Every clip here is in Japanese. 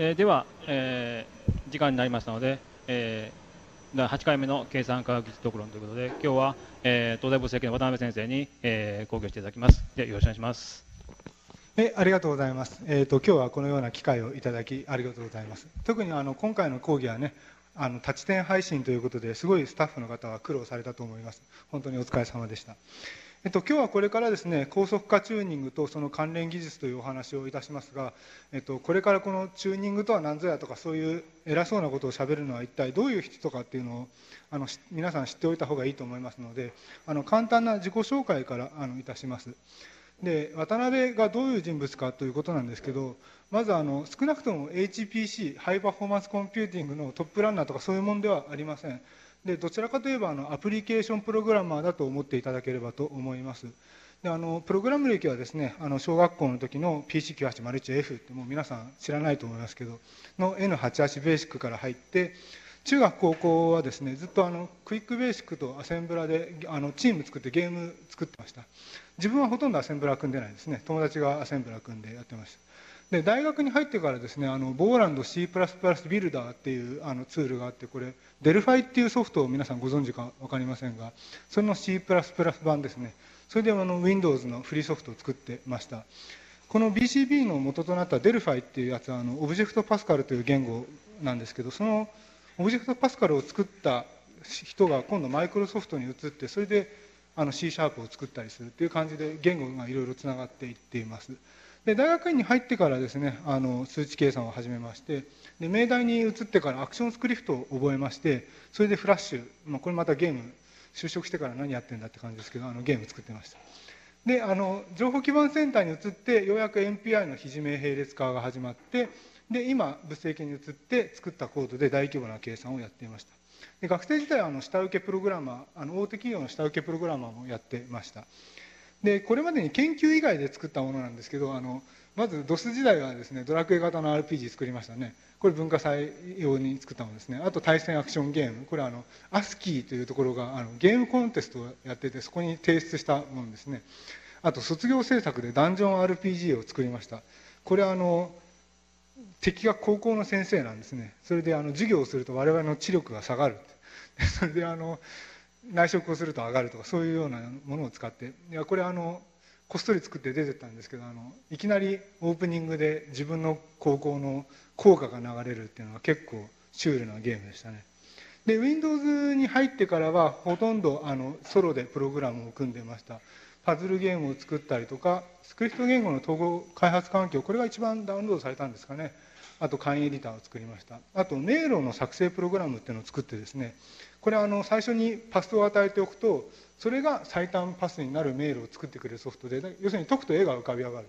えー、では、えー、時間になりましたので、えー、第8回目の計算科学技術特論ということで今日は、えー、東大物政系の渡辺先生に、えー、講義していただきます。でよろしくお願いします。えありがとうございます、えーと、今日はこのような機会をいただきありがとうございます。特にあの今回の講義はねあの立ち点配信ということですごいスタッフの方は苦労されたと思います。本当にお疲れ様でした。えっと、今日はこれからですね高速化チューニングとその関連技術というお話をいたしますが、えっと、これからこのチューニングとは何ぞやとかそういう偉そうなことをしゃべるのは一体どういう人とかっていうのをあの皆さん知っておいた方がいいと思いますのであの簡単な自己紹介からあのいたします。で渡辺がどういう人物かということなんですけどまずあの少なくとも HPC High Performance Computing のトップランナーとかそういうものではありません。でどちらかといえばあのアプリケーションプログラマーだと思っていただければと思います。であのプログラム歴はですねあの小学校の時の PC9801F ってもう皆さん知らないと思いますけどの N88 ベーシックから入って中学高校はですねずっとあの QuickBASIC とアセンブラであのチーム作ってゲーム作ってました。自分はほとんどアセンブラ組んでないですね。友達がアセンブラ組んでやってました。で大学に入ってからですねあのボーランド C++ ビルダーっていうあのツールがあってこれ Delphi っていうソフトを皆さんご存知か分かりませんがそれの C++ 版ですね。それであの Windows のフリーソフトを作ってました。この BCB の元となった Delphi っていうやつはあの Object Pascal という言語なんですけどその Object Pascal を作った人が今度マイクロソフトに移ってそれであの C シャープを作ったりするっていう感じで言語がいろいろつながっていっています。で大学院に入ってからですねあの数値計算を始めましてで名大に移ってから ActionScript を覚えましてそれでフラッシュ、まあ、これまたゲーム就職してから何やってんだって感じですけどあのゲーム作ってました。であの情報基盤センターに移ってようやく NPI の非自明並列化が始まってで今物性系に移って作ったコードで大規模な計算をやっていました。で学生時代はあの下請けプログラマーあの大手企業の下請けプログラマーもやってました。でこれまでに研究以外で作ったものなんですけどあのまず DOS 時代はですねドラクエ型の RPG 作りましたね。これ文化祭用に作ったものですね。あと対戦アクションゲーム。これはあの ASCII というところがあのゲームコンテストをやっててそこに提出したものですね。あと卒業制作でダンジョン RPG を作りました。これはあの敵が高校の先生なんですね。それであの授業をすると我々の知力が下がるそれであの内職をすると上がるとかそういうようなものを使っていやこれあのこっそり作って出てったんですけどあのいきなりオープニングで自分の高校の校歌が流れるっていうのは結構シュールなゲームでしたね。で Windows に入ってからはほとんどあのソロでプログラムを組んでました。パズルゲームを作ったりとかスクリプト言語の統合開発環境これが一番ダウンロードされたんですかね。あと簡易エディターを作りました。あと迷路の作成プログラムっていうのを作ってですねこれはあの最初にパスを与えておくとそれが最短パスになる迷路を作ってくれるソフトで要するに解くと絵が浮かび上がる。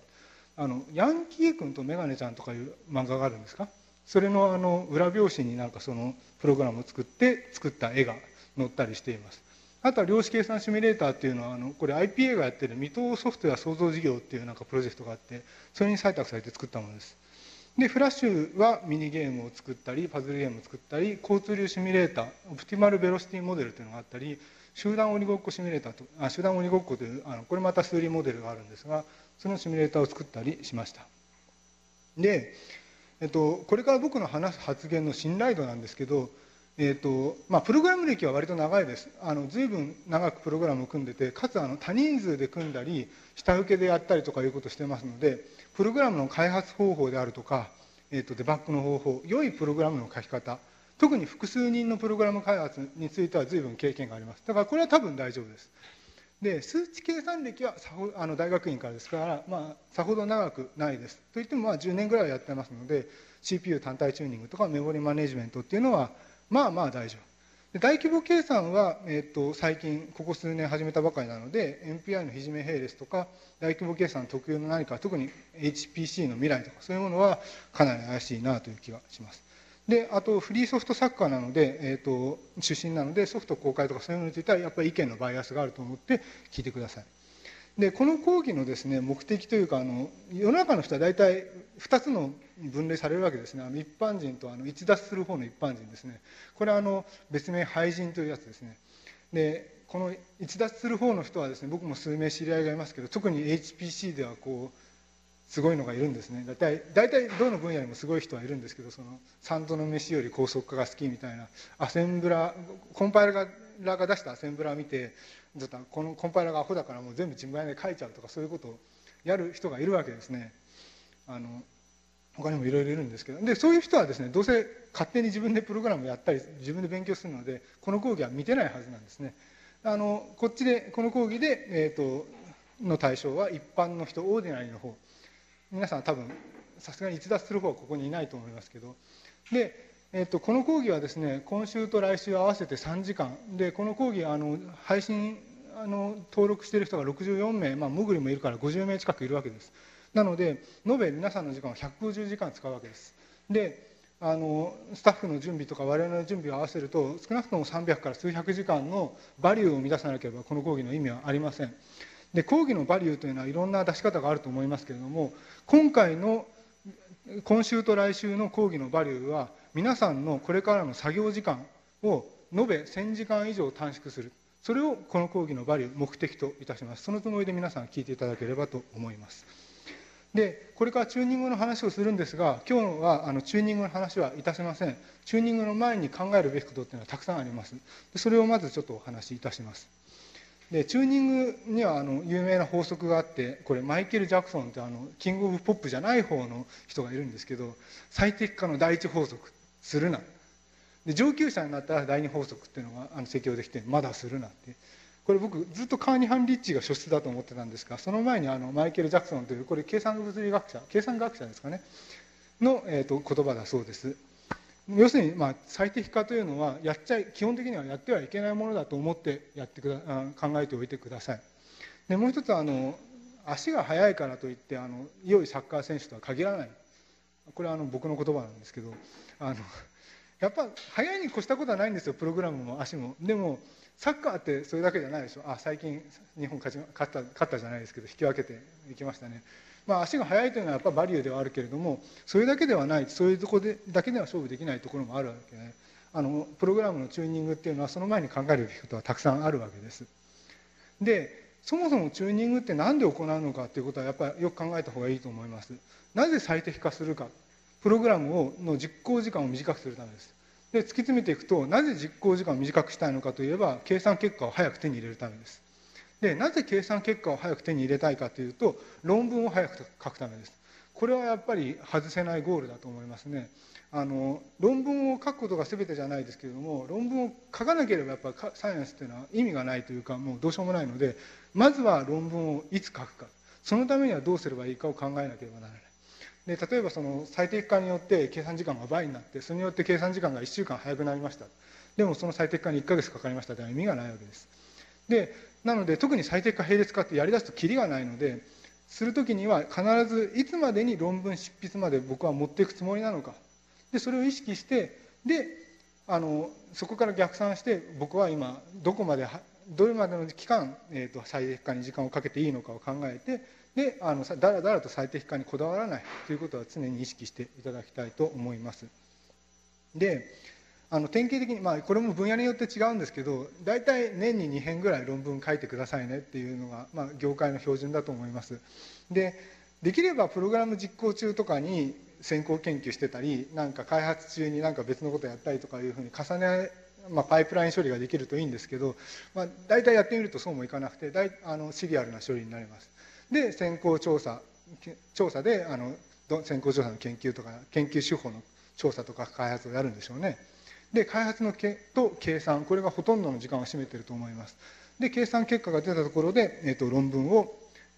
あのヤンキー君とメガネちゃんとかいう漫画があるんですか？それのあの裏表紙になんかそのプログラムを作って作った絵が載ったりしています。あとは量子計算シミュレーターっていうのはあのこれ IPA がやってる未踏ソフトウェア創造事業っていうなんかプロジェクトがあってそれに採択されて作ったものです。でフラッシュはミニゲームを作ったりパズルゲームを作ったり交通流シミュレーターオプティマルベロシティモデルというのがあったり集団鬼ごっこシミュレーターとあ集団鬼ごっこというあのこれまた数理モデルがあるんですがそのシミュレーターを作ったりしました。で、えっと、これから僕の話す発言の信頼度なんですけどえーとまあ、プログラム歴は割と長いです。あの随分長くプログラムを組んでてかつあの多人数で組んだり下請けでやったりとかいうことをしてますのでプログラムの開発方法であるとか、えー、とデバッグの方法良いプログラムの書き方特に複数人のプログラム開発については随分経験があります。だからこれは多分大丈夫です。で数値計算歴はさほあの大学院からですから、まあ、さほど長くないです。といってもまあ10年ぐらいやってますので CPU 単体チューニングとかメモリマネジメントっていうのはまあまあ大丈夫。大規模計算は、えーと、最近ここ数年始めたばかりなので NPI のひじめ並列とか大規模計算特有の何か特に HPC の未来とかそういうものはかなり怪しいなという気がします。であとフリーソフトサッカーなので、えーと出身なのでソフト公開とかそういうのについてはやっぱり意見のバイアスがあると思って聞いてください。でこの講義のですね目的というかあの世の中の人は大体2つの分類されるわけですね。あの一般人とあの逸脱する方の一般人ですね。これはあの別名廃人というやつですね。でこの逸脱する方の人はですね僕も数名知り合いがいますけど特に HPC ではこうすごいのがいるんですね。大体大体どの分野にもすごい人はいるんですけどその三度の飯より高速化が好きみたいなアセンブラコンパイラーが出したアセンブラー見てちょっとこのコンパイラーがアホだからもう全部自分で書いちゃうとかそういうことをやる人がいるわけですね。あの他にもいろいろいるんですけど。でそういう人はですねどうせ勝手に自分でプログラムやったり自分で勉強するのでこの講義は見てないはずなんですね。あのこっちでこの講義で、えーと、の対象は一般の人オーディナリーの方。皆さん多分さすがに逸脱する方はここにいないと思いますけど。で、えーと、この講義はですね今週と来週合わせて3時間。でこの講義あの配信あの登録している人が64名、まあ、もぐりもいるから50名近くいるわけです。なので延べ皆さんの時間は150時間使うわけです。であのスタッフの準備とか我々の準備を合わせると少なくとも300から数百時間のバリューを生み出さなければこの講義の意味はありません。で講義のバリューというのはいろんな出し方があると思いますけれども今回の今週と来週の講義のバリューは皆さんのこれからの作業時間を延べ1000時間以上短縮する。それをこの講義のバリュー目的といたします。そのつもりで皆さん聞いていただければと思います。でこれからチューニングの話をするんですが今日はあのチューニングの話はいたしません。チューニングの前に考えるべきことっていうのはたくさんあります。でそれをまずちょっとお話しいたします。でチューニングにはあの有名な法則があってこれマイケル・ジャクソンってあのキング・オブ・ポップじゃない方の人がいるんですけど最適化の第一法則するな。で上級者になったら第二法則っていうのがあの適用できてまだするなって。これ僕ずっとカーニハン・リッチが初出だと思ってたんですがその前にあのマイケル・ジャクソンというこれ計算物理学者計算学者ですかね。の、えーと、言葉だそうです。要するに、まあ、最適化というのはやっちゃい基本的にはやってはいけないものだと思ってやってくだ考えておいてください。でもう一つあの足が速いからといってあの良いサッカー選手とは限らない。これはあの僕の言葉なんですけどあのやっぱ速いに越したことはないんですよプログラムも足も。でもサッカーってそれだけじゃないでしょ。あ最近日本勝ち勝った勝ったじゃないですけど引き分けていきましたね、まあ、足が速いというのはやっぱバリューではあるけれどもそれだけではないそういうとこでだけでは勝負できないところもあるわけね。あのプログラムのチューニングっていうのはその前に考えるべきことはたくさんあるわけです。でそもそもチューニングって何で行うのかっていうことはやっぱりよく考えた方がいいと思います。なぜ最適化するか。プログラムをの実行時間を短くするためです。で突き詰めていくとなぜ実行時間を短くしたいのかといえば計算結果を早く手に入れるためです。でなぜ計算結果を早く手に入れたいかというと論文を早く書くためです。これはやっぱり外せないゴールだと思いますね。あの論文を書くことが全てじゃないですけれども論文を書かなければやっぱサイエンスっていうのは意味がないというかもうどうしようもないのでまずは論文をいつ書くか。そのためにはどうすればいいかを考えなければならない。で例えばその最適化によって計算時間が倍になってそれによって計算時間が1週間早くなりました。でもその最適化に1ヶ月かかりました。という意味がないわけです。でなので特に最適化並列化ってやりだすときりがないのでする時には必ずいつまでに論文執筆まで僕は持っていくつもりなのか。でそれを意識してであのそこから逆算して僕は今どこまでどれまでの期間、えーと最適化に時間をかけていいのかを考えてであのだらだらと最適化にこだわらないということは常に意識していただきたいと思います。であの典型的に、まあ、これも分野によって違うんですけど大体年に2編ぐらい論文書いてくださいねっていうのが、まあ、業界の標準だと思います。でできればプログラム実行中とかに先行研究してたりなんか開発中になんか別のことやったりとかいうふうに重ねまあ、パイプライン処理ができるといいんですけど、まあ、大体やってみるとそうもいかなくて大あのシリアルな処理になります。で先行調査調査であの先行調査の研究とか研究手法の調査とか開発をやるんでしょうねで開発のけと計算これがほとんどの時間を占めていると思いますで計算結果が出たところで、えーと、論文を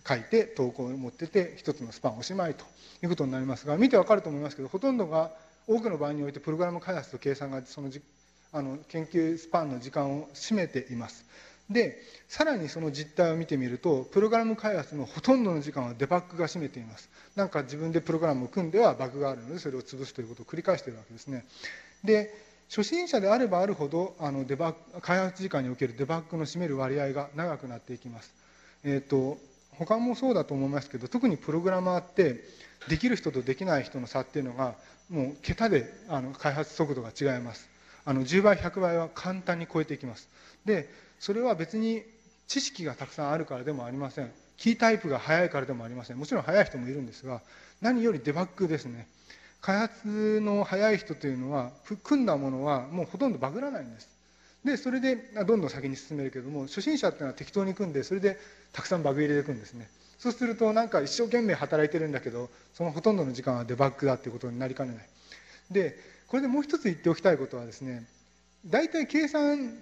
書いて投稿を持ってて一つのスパンおしまいということになりますが見てわかると思いますけどほとんどが多くの場合においてプログラム開発と計算がそのあの研究スパンの時間を占めています。でさらにその実態を見てみるとプログラム開発のほとんどの時間はデバッグが占めています。なんか自分でプログラムを組んではバグがあるのでそれを潰すということを繰り返しているわけですね。で初心者であればあるほどあのデバ開発時間におけるデバッグの占める割合が長くなっていきます。えっ、ー、と他もそうだと思いますけど特にプログラマーってできる人とできない人の差っていうのがもう桁であの開発速度が違います。あの10倍100倍は簡単に超えていきます。でそれは別に知識がたくさんあるからでもありません。キータイプが速いからでもありません。もちろん速い人もいるんですが何よりデバッグですね。開発の速い人というのは組んだものはもうほとんどバグらないんです。でそれでどんどん先に進めるけども初心者っていうのは適当に組んでそれでたくさんバグ入れていくんですね。そうするとなんか一生懸命働いてるんだけどそのほとんどの時間はデバッグだっていうことになりかねない。でこれでもう一つ言っておきたいことはですね大体計算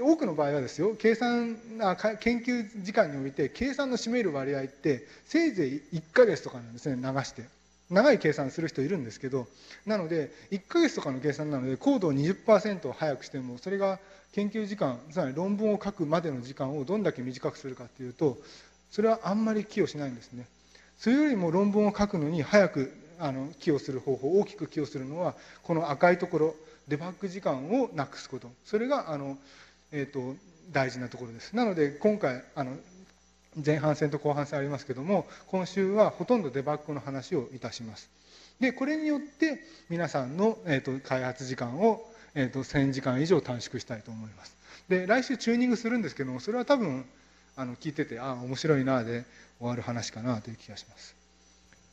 多くの場合はですよ計算あ研究時間において計算の占める割合ってせいぜい1ヶ月とかなんですね流して。長い計算する人いるんですけどなので1ヶ月とかの計算なので高度を20%早くしてもそれが研究時間つまり論文を書くまでの時間をどんだけ短くするかっていうとそれはあんまり寄与しないんですね。それよりも論文を書くのに早くあの寄与する方法大きく寄与するのはこの赤いところデバッグ時間をなくすこと。それがあの、えーと、大事なところです。なので今回あの前半戦と後半戦ありますけども今週はほとんどデバッグの話をいたします。でこれによって皆さんの、えーと、開発時間を、えーと、1000時間以上短縮したいと思います。で来週チューニングするんですけどもそれは多分あの聞いててああ面白いなで終わる話かなという気がします。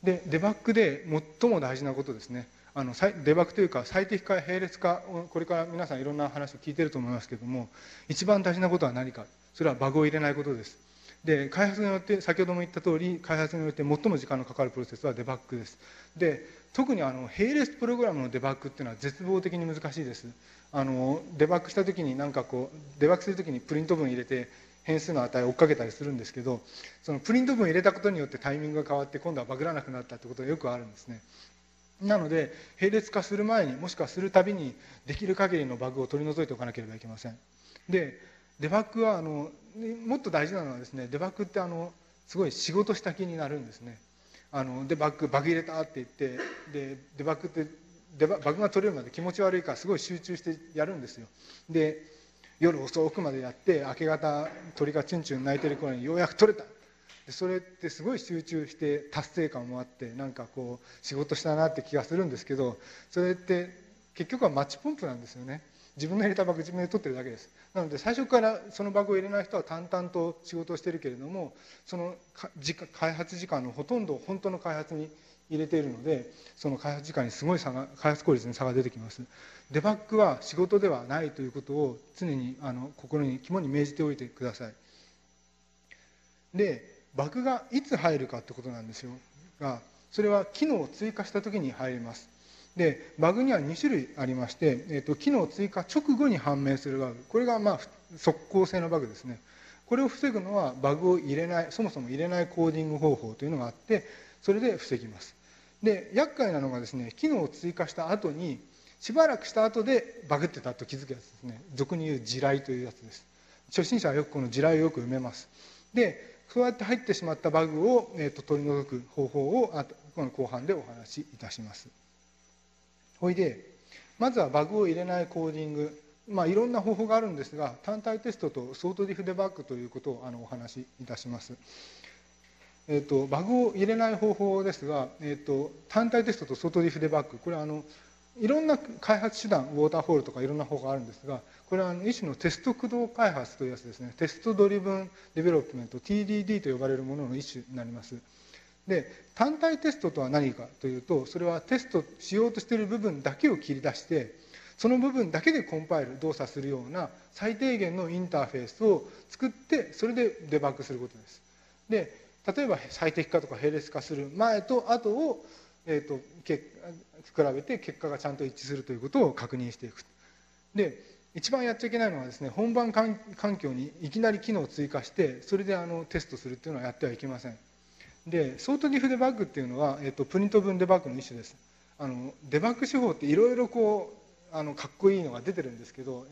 でデバッグで最も大事なことですね。あのデバッグというか最適化並列化これから皆さんいろんな話を聞いてると思いますけども一番大事なことは何か。それはバグを入れないことです。で開発によって先ほども言った通り開発によって最も時間のかかるプロセスはデバッグです。で特にあの並列プログラムのデバッグっていうのは絶望的に難しいです。あのデバッグした時になんかこうデバッグする時にプリント文入れて変数の値を追っかけたりするんですけどそのプリント文入れたことによってタイミングが変わって今度はバグらなくなったってことがよくあるんですね。なので並列化する前にもしくはするたびにできる限りのバグを取り除いておかなければいけません。でデバッグはあのもっと大事なのはですねデバッグってあのすごい仕事した気になるんですね。あのデバッグバグ入れたって言ってでデバッグってデババグが取れるまで気持ち悪いからすごい集中してやるんですよ。で夜遅くまでやって明け方鳥がチュンチュン鳴いてる頃にようやく取れた。でそれってすごい集中して達成感もあってなんかこう仕事したなって気がするんですけどそれって結局はマッチポンプなんですよね。自分の入れたバッグ自分で取ってるだけです。なので最初からそのバッグを入れない人は淡々と仕事をしてるけれどもその開発時間のほとんどを本当の開発に入れているのでその開発時間にすごい差が開発効率に差が出てきます。デバッグは仕事ではないということを常にあの心に肝に銘じておいてください。でバグがいつ入るかってことなんですよ。がそれは機能を追加した時に入ります。でバグには2種類ありまして、えーと、機能追加直後に判明するバグ。これがまあ速攻性のバグですね。これを防ぐのはバグを入れないそもそも入れないコーディング方法というのがあってそれで防ぎます。で厄介なのがですね機能を追加した後にしばらくした後でバグってたと気づくやつですね。俗に言う地雷というやつです。初心者はよくこの地雷をよく埋めます。でそうやって入ってしまったバグを、えーと、取り除く方法をあこの後半でお話しいたします。ほいでまずはバグを入れないコーディング。まあ、いろんな方法があるんですが単体テストとソート diff デバッグということをあのお話しいたします。えーと、バグを入れない方法ですが、えーと、単体テストとソート diff デバッグこれはあのいろんな開発手段ウォーターフォールとかいろんな方法があるんですがこれはあの一種のテスト駆動開発というやつですね。 test driven development TDD と呼ばれるものの一種になります。で単体テストとは何かというとそれはテストしようとしている部分だけを切り出してその部分だけでコンパイル動作するような最低限のインターフェースを作ってそれでデバッグすることです。で例えば最適化とか並列化する前と後を、えーと、比べて結果がちゃんと一致するということを確認していくで一番やっちゃいけないのはですね本番環境にいきなり機能を追加してそれであのテストするっていうのはやってはいけません。でソート diff デバッグっていうのは、えーと、プリント文デバッグの一種です。あのデバッグ手法っていろいろこうあのかっこいいのが出てるんですけど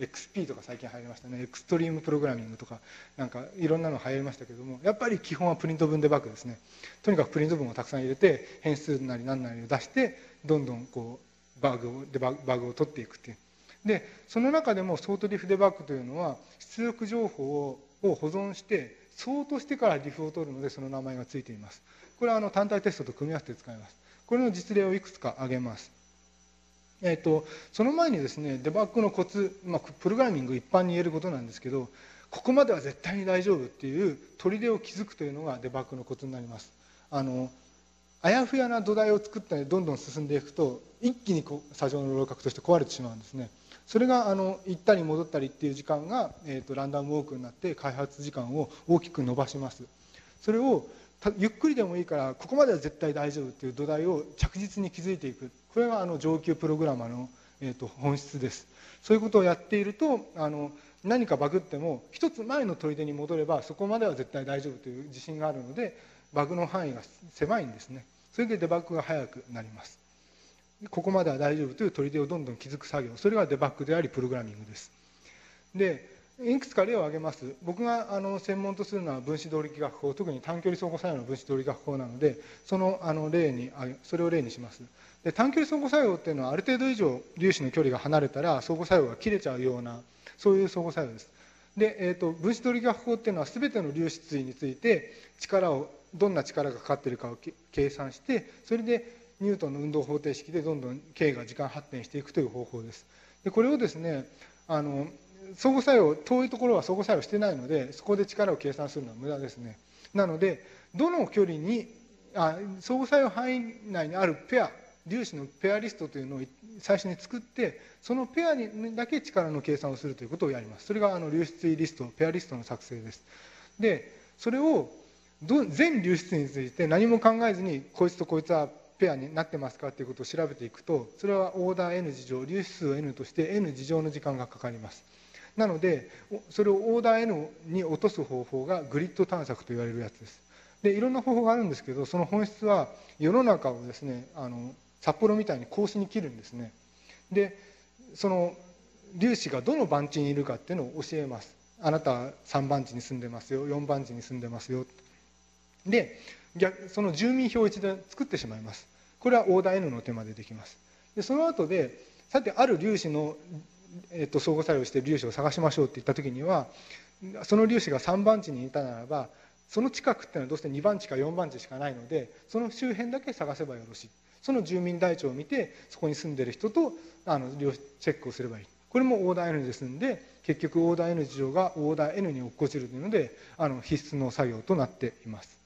XP とか最近入りましたね。 extreme programming とかなんかいろんなの入りましたけどもやっぱり基本はプリント文デバッグですね。とにかくプリント文をたくさん入れて変数なり何なりを出してどんどんこうバグをデバグを取っていくっていう。でその中でもソート diff デバッグというのは出力情報を保存してソートしてから diff を取るのでその名前がついています。これはあの単体テストと組み合わせて使います。これの実例をいくつか挙げます。えーと、その前にですねデバッグのコツ、まあ、プログラミング一般に言えることなんですけどここまでは絶対に大丈夫っていう砦を築くというのがデバッグのことになります。あのあやふやな土台を作ったりどんどん進んでいくと一気にこう砂上の楼閣として壊れてしまうんですね。それがあの行ったり戻ったりっていう時間が、えーと、ランダムウォークになって開発時間を大きく伸ばします。それをゆっくりでもいいからここまでは絶対大丈夫っていう土台を着実に築いていく。これがあの上級プログラマーの、えーと、本質です。そういうことをやっているとあの何かバグっても一つ前の砦に戻ればそこまでは絶対大丈夫という自信があるのでバグの範囲が狭いんですね。それでデバッグが早くなります。ここまでは大丈夫という砦をどんどん築く作業。それがデバッグでありプログラミングです。でいくつか例を挙げます。僕があの専門とするのは分子動力学法特に短距離相互作用の分子動力学法なのでそのあの例にそれを例にします。で短距離相互作用っていうのはある程度以上粒子の距離が離れたら相互作用が切れちゃうようなそういう相互作用です。で、えーと、分子動力学法っていうのは全ての粒子対について力をどんな力がかかっているかを計算してそれでニュートンの運動方程式でどんどん経が時間発展していくという方法です。でこれをですねあの相互作用遠いところは相互作用してないのでそこで力を計算するのは無駄ですね。なのでどの距離にあ相互作用範囲内にあるペア粒子のペアリストというのを最初に作ってそのペアにだけ力の計算をするということをやります。それがあの流出リストペアリストの作成です。でそれを全流出について何も考えずにこいつとこいつはペアになってますかっていうことを調べていくとそれはオーダー n 次乗流出数を n として n 次乗の時間がかかります。なのでそれをオーダー n に落とす方法がグリッド探索と言われるやつです。でいろんな方法があるんですけどその本質は世の中をですねあの札幌みたいに格子に切るんですね。でその粒子がどの番地にいるかっていうのを教えます。あなた3番地に住んでますよ4番地に住んでますよ。で逆その住民票を一度作ってしまいます。これはオーダー N の手までできます。でその後でさてある粒子の、えっと、相互作用している粒子を探しましょうって言った時にはその粒子が3番地にいたならばその近くっていうのはどうして2番地か4番地しかないのでその周辺だけ探せばよろしい。その住民台帳を見てそこに住んでる人とあのチェックをすればいい。これもオーダー N ですんで結局オーダー N 事情がオーダー N に落っこちるというのであの必須の作業となっています。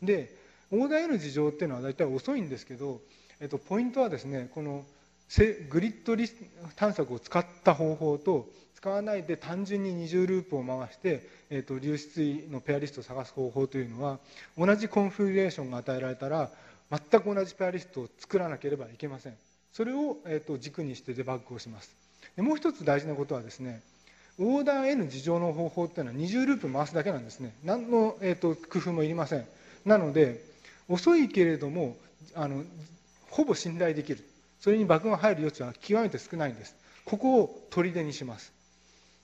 でオーダー N 事情っていうのは大体遅いんですけど、えっと、ポイントはですねこのグリッドリ探索を使った方法と使わないで単純に二重ループを回して、えっと、流出のペアリストを探す方法というのは同じコンフィギュレーションが与えられたら全く同じペアリストを作らなければいけません。それを、えっと、軸にしてデバッグをします。でもう一つ大事なことはですねオーダー N 事情の方法っていうのは二重ループ回すだけなんですね。何の、えっと、工夫もいりません。なので遅いけれどもあのほぼ信頼できる。それにバグが入る余地は極めて少ないんです。ここを砦にします。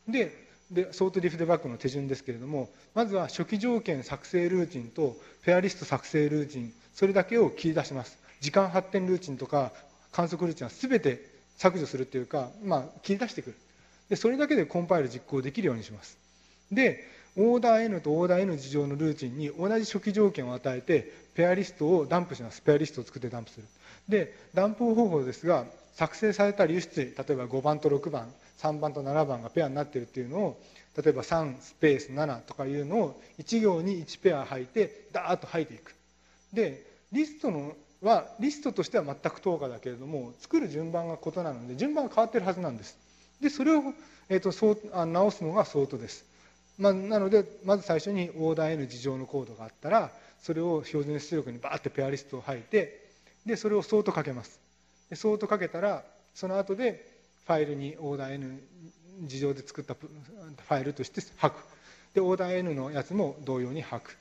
ででソートリフデバッグの手順ですけれどもまずは初期条件作成ルーチンとフェアリスト作成ルーチンそれだけを切り出します。時間発展ルーチンとか観測ルーチンは全て削除するっていうか、まあ、切り出してくる。でそれだけでコンパイル実行できるようにします。でオーダー N とオーダー N 事情のルーチンに同じ初期条件を与えてペアリストをダンプしますペアリストを作ってダンプする。でダンプ方法ですが作成された流出例えば5番と6番3番と7番がペアになってるっていうのを例えば3スペース7とかいうのを1行に1ペア吐いてダーッと吐いていく。でリストのはリストとしては全く等価だけれども作る順番が異なるので順番が変わってるはずなんです。でそれを、えーと、そう直すのがソートです。まあ、なのでまず最初にオーダー N 事情のコードがあったらそれを標準出力にバーってペアリストを吐いてでそれをソートかけます。でソートかけたらその後でファイルにオーダー N 事情で作ったファイルとして吐く。でオーダー N のやつも同様に吐く。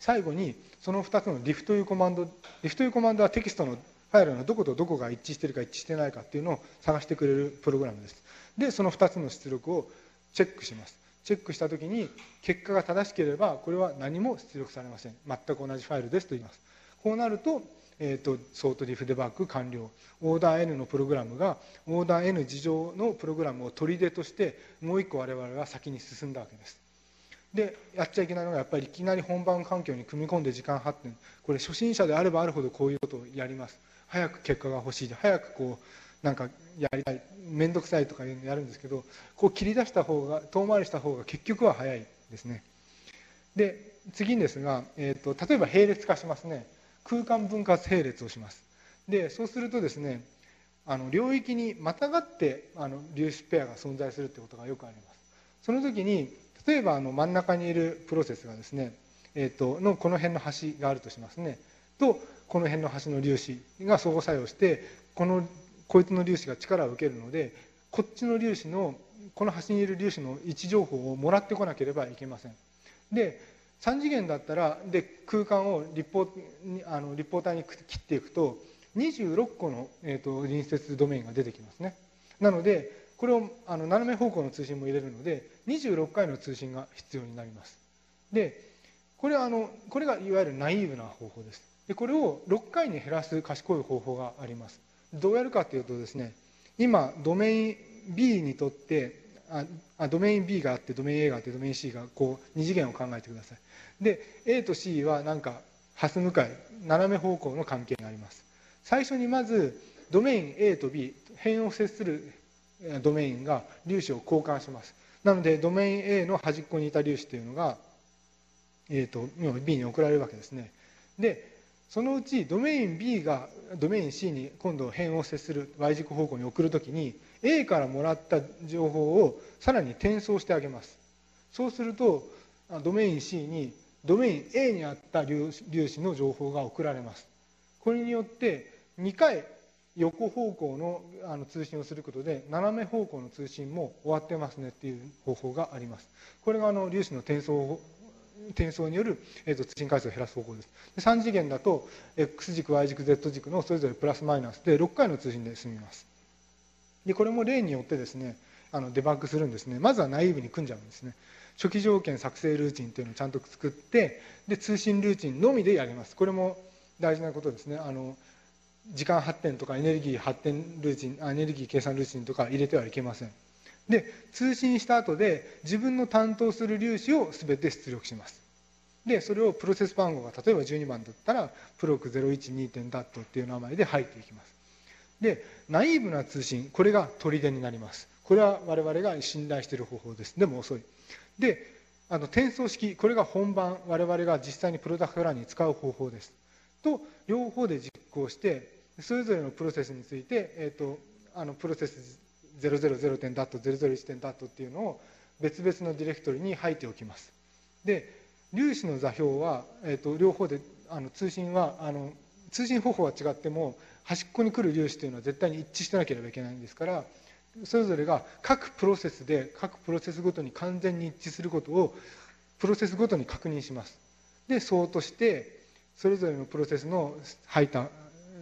最後にその2つの diff というコマンド diff というコマンドはテキストのファイルのどことどこが一致してるか一致してないかっていうのを探してくれるプログラムです。でその2つの出力をチェックします。チェックした時に結果が正しければこれは何も出力されません。全く同じファイルですと言います。こうなると,、えーと、ソートディフデバッグ完了。オーダー N のプログラムがオーダー N 事情のプログラムを取り出としてもう一個我々は先に進んだわけです。でやっちゃいけないのがやっぱりいきなり本番環境に組み込んで時間発展これ初心者であればあるほどこういうことをやります。早く結果が欲しい。早くこうなんかやりたい面倒くさいとかいうのやるんですけどこう切り出した方が遠回りした方が結局は早いですね。で次ですが、えーと、例えば並列化しますね。空間分割並列をします。でそうするとですねあの領域にまたがってあの粒子ペアが存在するってことがよくあります。その時に例えばあの真ん中にいるプロセスがですね、えーと、のこの辺の端があるとしますね。とこの辺の端の粒子が相互作用してこのこいつの粒子が力を受けるのでこっちの粒子のこの端にいる粒子の位置情報をもらってこなければいけません。で3次元だったらで空間を立方あの立方体に切っていくと26個の、えーと、隣接ドメインが出てきますね。なのでこれをあの斜め方向の通信も入れるので26回の通信が必要になります。でこれはあのこれがいわゆるナイーブな方法です。でこれを6回に減らす賢い方法があります。どうやるかというとですね今ドメイン B にとってあドメイン B があってドメイン A があってドメイン C がこう2次元を考えてください。で A と C はなんかス向かい斜め方向の関係があります。最初にまずドメイン A と B 辺を接するドメインが粒子を交換します。なのでドメイン A の端っこにいた粒子というのが、えーと、と B に送られるわけですね。でそのうちドメイン B がドメイン C に今度辺を接する Y 軸方向に送るときに A からもらった情報をさらに転送してあげます。そうするとドメイン C にドメイン A にあった粒子の情報が送られます。これによって2回横方向のあの通信をすることで斜め方向の通信も終わってますねっていう方法があります。これがあの粒子の転送転送による、えー、と通信回数を減らす方法です。で3次元だと X 軸 Y 軸 Z 軸のそれぞれプラスマイナスで6回の通信で済みます。でこれも例によってですねあのデバッグするんですね。まずはナイーブに組んじゃうんですね。初期条件作成ルーチンっていうのをちゃんと作ってで通信ルーチンのみでやります。これも大事なことですね。あの時間発展とかエネルギー発展ルーチンエネルギー計算ルーチンとか入れてはいけません。で通信した後で自分の担当する粒子を全て出力します。でそれをプロセス番号が例えば12番だったらプロク012点ダットっていう名前で入っていきます。でナイーブな通信これが砦になります。これは我々が信頼している方法です。でも遅い。であの転送式これが本番我々が実際にプロダクトランに使う方法です。と両方で実行してそれぞれのプロセスについて、えーと、あのプロセス000点ダット001点ダットっていうのを別々のディレクトリに入っておきます。で粒子の座標は、えーと、両方であの通信はあの通信方法は違っても端っこに来る粒子というのは絶対に一致してなければいけないんですからそれぞれが各プロセスで各プロセスごとに完全に一致することをプロセスごとに確認します。でそうとしてそれぞれのプロセスの吐いた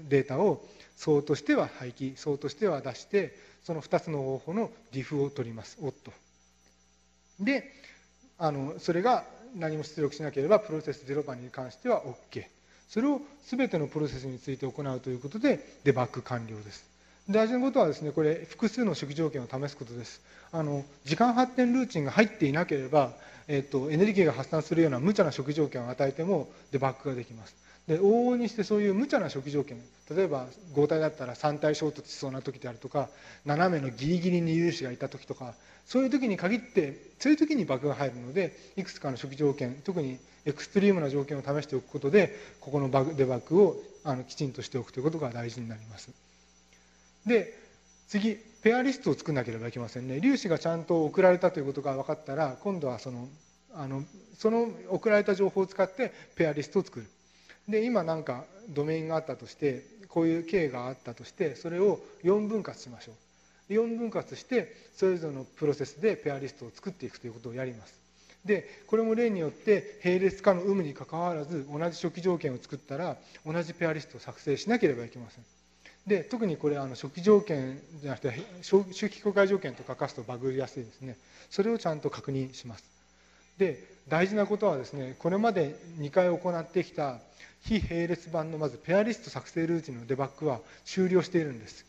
データを層としては廃棄層としては出してその2つの方法のリフを取ります。オットであのそれが何も出力しなければプロセス0番に関しては OK それを全てのプロセスについて行うということでデバッグ完了です。大事なことはですねこれ複数の初期条件を試すことです。あの時間発展ルーチンが入っていなければ、えーと、エネルギーが発散するような無茶な初期条件を与えてもデバッグができます。で往々にしてそういう無茶な初期条件例えば合体だったら3体衝突しそうな時であるとか斜めのギリギリに粒子がいた時とかそういう時に限ってそういう時にバグが入るのでいくつかの初期条件特にエクストリームな条件を試しておくことでここのバグデバッグをあのきちんとしておくということが大事になります。で次ペアリストを作んなければいけませんね粒子がちゃんと送られたということが分かったら今度はそのあのその送られた情報を使ってペアリストを作るで今なんかドメインがあったとしてこういう K があったとしてそれを4分割しましょう。4分割してそれぞれのプロセスでペアリストを作っていくということをやります。でこれも例によって並列化の有無にかかわらず同じ初期条件を作ったら同じペアリストを作成しなければいけません。で特にこれあの初期条件じゃなくて周期公開条件とかかすとバグりやすいですねそれをちゃんと確認しますで大事なことはですねこれまで2回行ってきた非並列版のまずペアリスト作成ルーチンのデバッグは終了しているんです。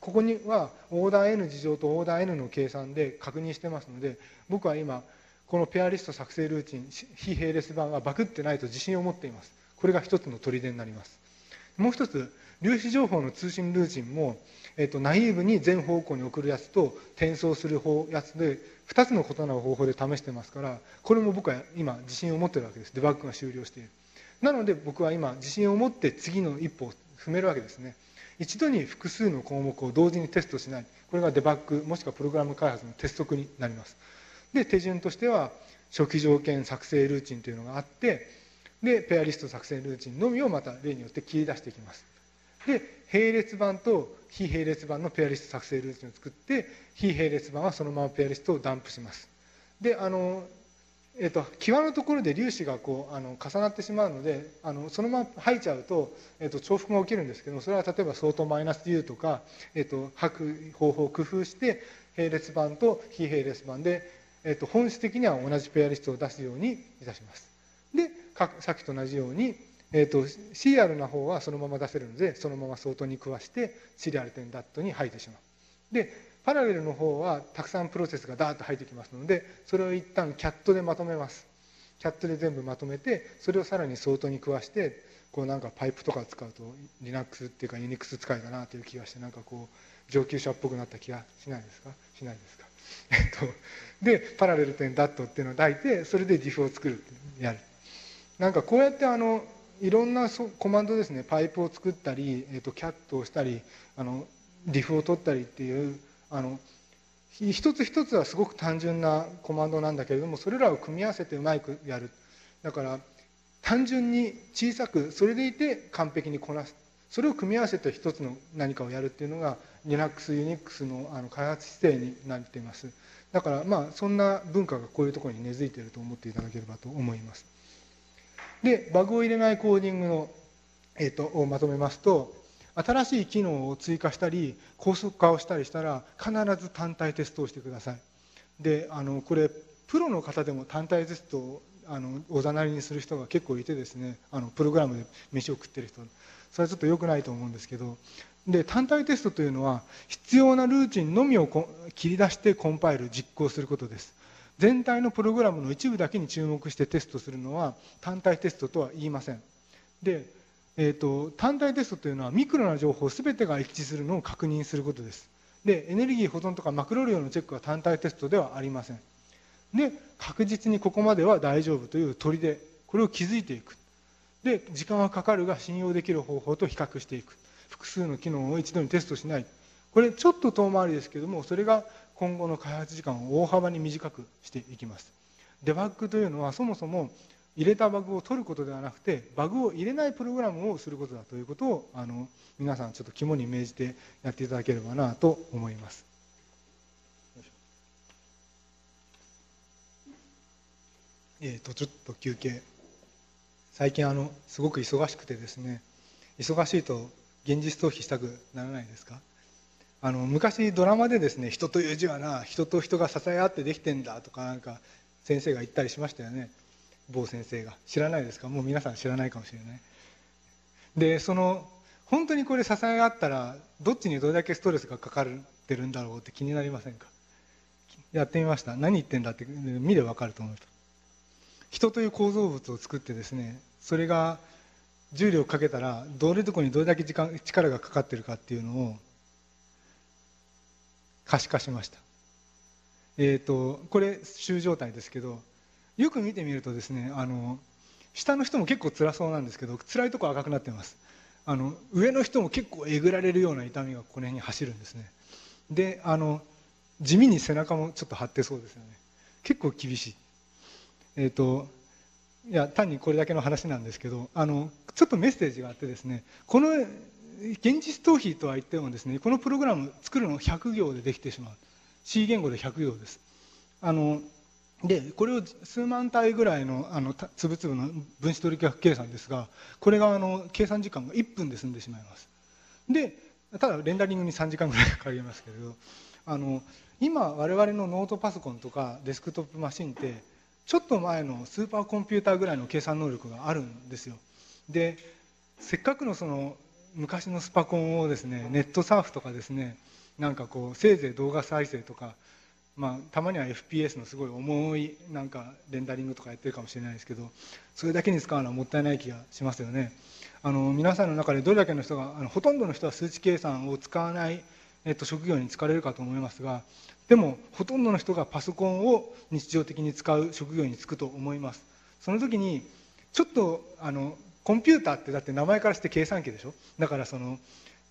ここにはオーダー N 事情とオーダー N の計算で確認してますので僕は今このペアリスト作成ルーチン非並列版はバグってないと自信を持っています。これが一つの砦になります。もう一つ粒子情報の通信ルーチンも、えーと、ナイーブに全方向に送るやつと転送する方やつで2つの異なる方法で試してますからこれも僕は今自信を持ってるわけです。デバッグが終了している。なので僕は今自信を持って次の一歩を踏めるわけですね。一度に複数の項目を同時にテストしない。これがデバッグもしくはプログラム開発の鉄則になります。で手順としては初期条件作成ルーチンというのがあってでペアリスト作成ルーチンのみをまた例によって切り出していきます。で並列版と非並列版のペアリスト作成ルーチンを作って非並列版はそのままペアリストをダンプしますであのえっと、際のところで粒子がこうあの重なってしまうのであのそのまま吐いちゃうと、えっと、重複が起きるんですけどそれは例えば相当マイナス U とか、えっと、吐く方法を工夫して並列版と非並列版で、えっと、本質的には同じペアリストを出すようにいたします。でさっきと同じように、えっと、シリアルな方はそのまま出せるのでそのまま相当に食わしてシリアル点ダットに吐いてしまう。でパラレルの方はたくさんプロセスがダーッと入ってきますのでそれを一旦キャットでまとめます。キャットで全部まとめてそれをさらに相当に食わしてこうなんかパイプとか使うと Linux っていうか Unix 使いだなという気がしてなんかこう上級者っぽくなった気がしないですか？しないですか？えっとでパラレル点ダットっていうのを抱いてそれで DIF を作るやる。なんかこうやってあのいろんなコマンドですね。パイプを作ったり、えっと、キャットをしたりあの diff を取ったりっていうあの一つ一つはすごく単純なコマンドなんだけれどもそれらを組み合わせてうまくやる。だから単純に小さくそれでいて完璧にこなす。それを組み合わせて一つの何かをやるっていうのが Linux、Unix のあの開発姿勢になっています。だからまあそんな文化がこういうところに根付いていると思っていただければと思います。でバグを入れないコーディングの、えーとをまとめますと新しい機能を追加したり高速化をしたりしたら必ず単体テストをしてください。であのこれプロの方でも単体テストをあのおざなりにする人が結構いてですねあのプログラムで飯を食ってる人。それはちょっと良くないと思うんですけど。で単体テストというのは必要なルーチンのみを切り出してコンパイル実行することです。全体のプログラムの一部だけに注目してテストするのは単体テストとは言いません。でえーと、単体テストというのはミクロな情報全てが一致するのを確認することです。でエネルギー保存とかマクロ量のチェックは単体テストではありません。で確実にここまでは大丈夫という砦これを築いていく。で時間はかかるが信用できる方法と比較していく。複数の機能を一度にテストしない。これちょっと遠回りですけどもそれが今後の開発時間を大幅に短くしていきます。デバッグというのはそもそも入れたバグを取ることではなくてバグを入れないプログラムをすることだということをあの皆さんちょっと肝に銘じてやっていただければなと思います。えーと、ちょっと休憩。最近あのすごく忙しくてですね忙しいと現実逃避したくならないですか？あの昔ドラマでですね人という字はな人と人が支え合ってできてんだとかなんか先生が言ったりしましたよね。某先生が。知らないですか？もう皆さん知らないかもしれない。でその本当にこれ支え合ったらどっちにどれだけストレスがかかってるんだろうって気になりませんか？やってみました。何言ってんだって見れば分かると思うと。人という構造物を作ってですねそれが重力かけたらどれどこにどれだけ時間力がかかってるかっていうのを可視化しました。えっ、ー、とこれ集状態ですけどよく見てみるとですねあの下の人も結構辛そうなんですけど辛いとこ赤くなってます。あの上の人も結構えぐられるような痛みがこの辺に走るんですね。であの地味に背中もちょっと張ってそうですよね。結構厳しい。えっ、ー、といや単にこれだけの話なんですけどあのちょっとメッセージがあってですねこの現実逃避とは言ってもですねこのプログラム作るの100行でできてしまう。C 言語で100行です。あのでこれを数万体ぐらいのあの粒々の分子取り計算ですがこれがあの計算時間が1分で済んでしまいます。でただレンダリングに3時間ぐらいかかりますけれどあの今我々のノートパソコンとかデスクトップマシンってちょっと前のスーパーコンピューターぐらいの計算能力があるんですよ。でせっかくのその昔のスパコンをですねネットサーフとかですねなんかこうせいぜい動画再生とかまあ、たまには FPS のすごい重いなんかレンダリングとかやってるかもしれないですけどそれだけに使うのはもったいない気がしますよね。あの皆さんの中でどれだけの人があのほとんどの人は数値計算を使わない、えっと、職業に就かれるかと思いますがでもほとんどの人がパソコンを日常的に使う職業に就くと思います。その時にちょっとあのコンピューターってだって名前からして計算機でしょ？だからその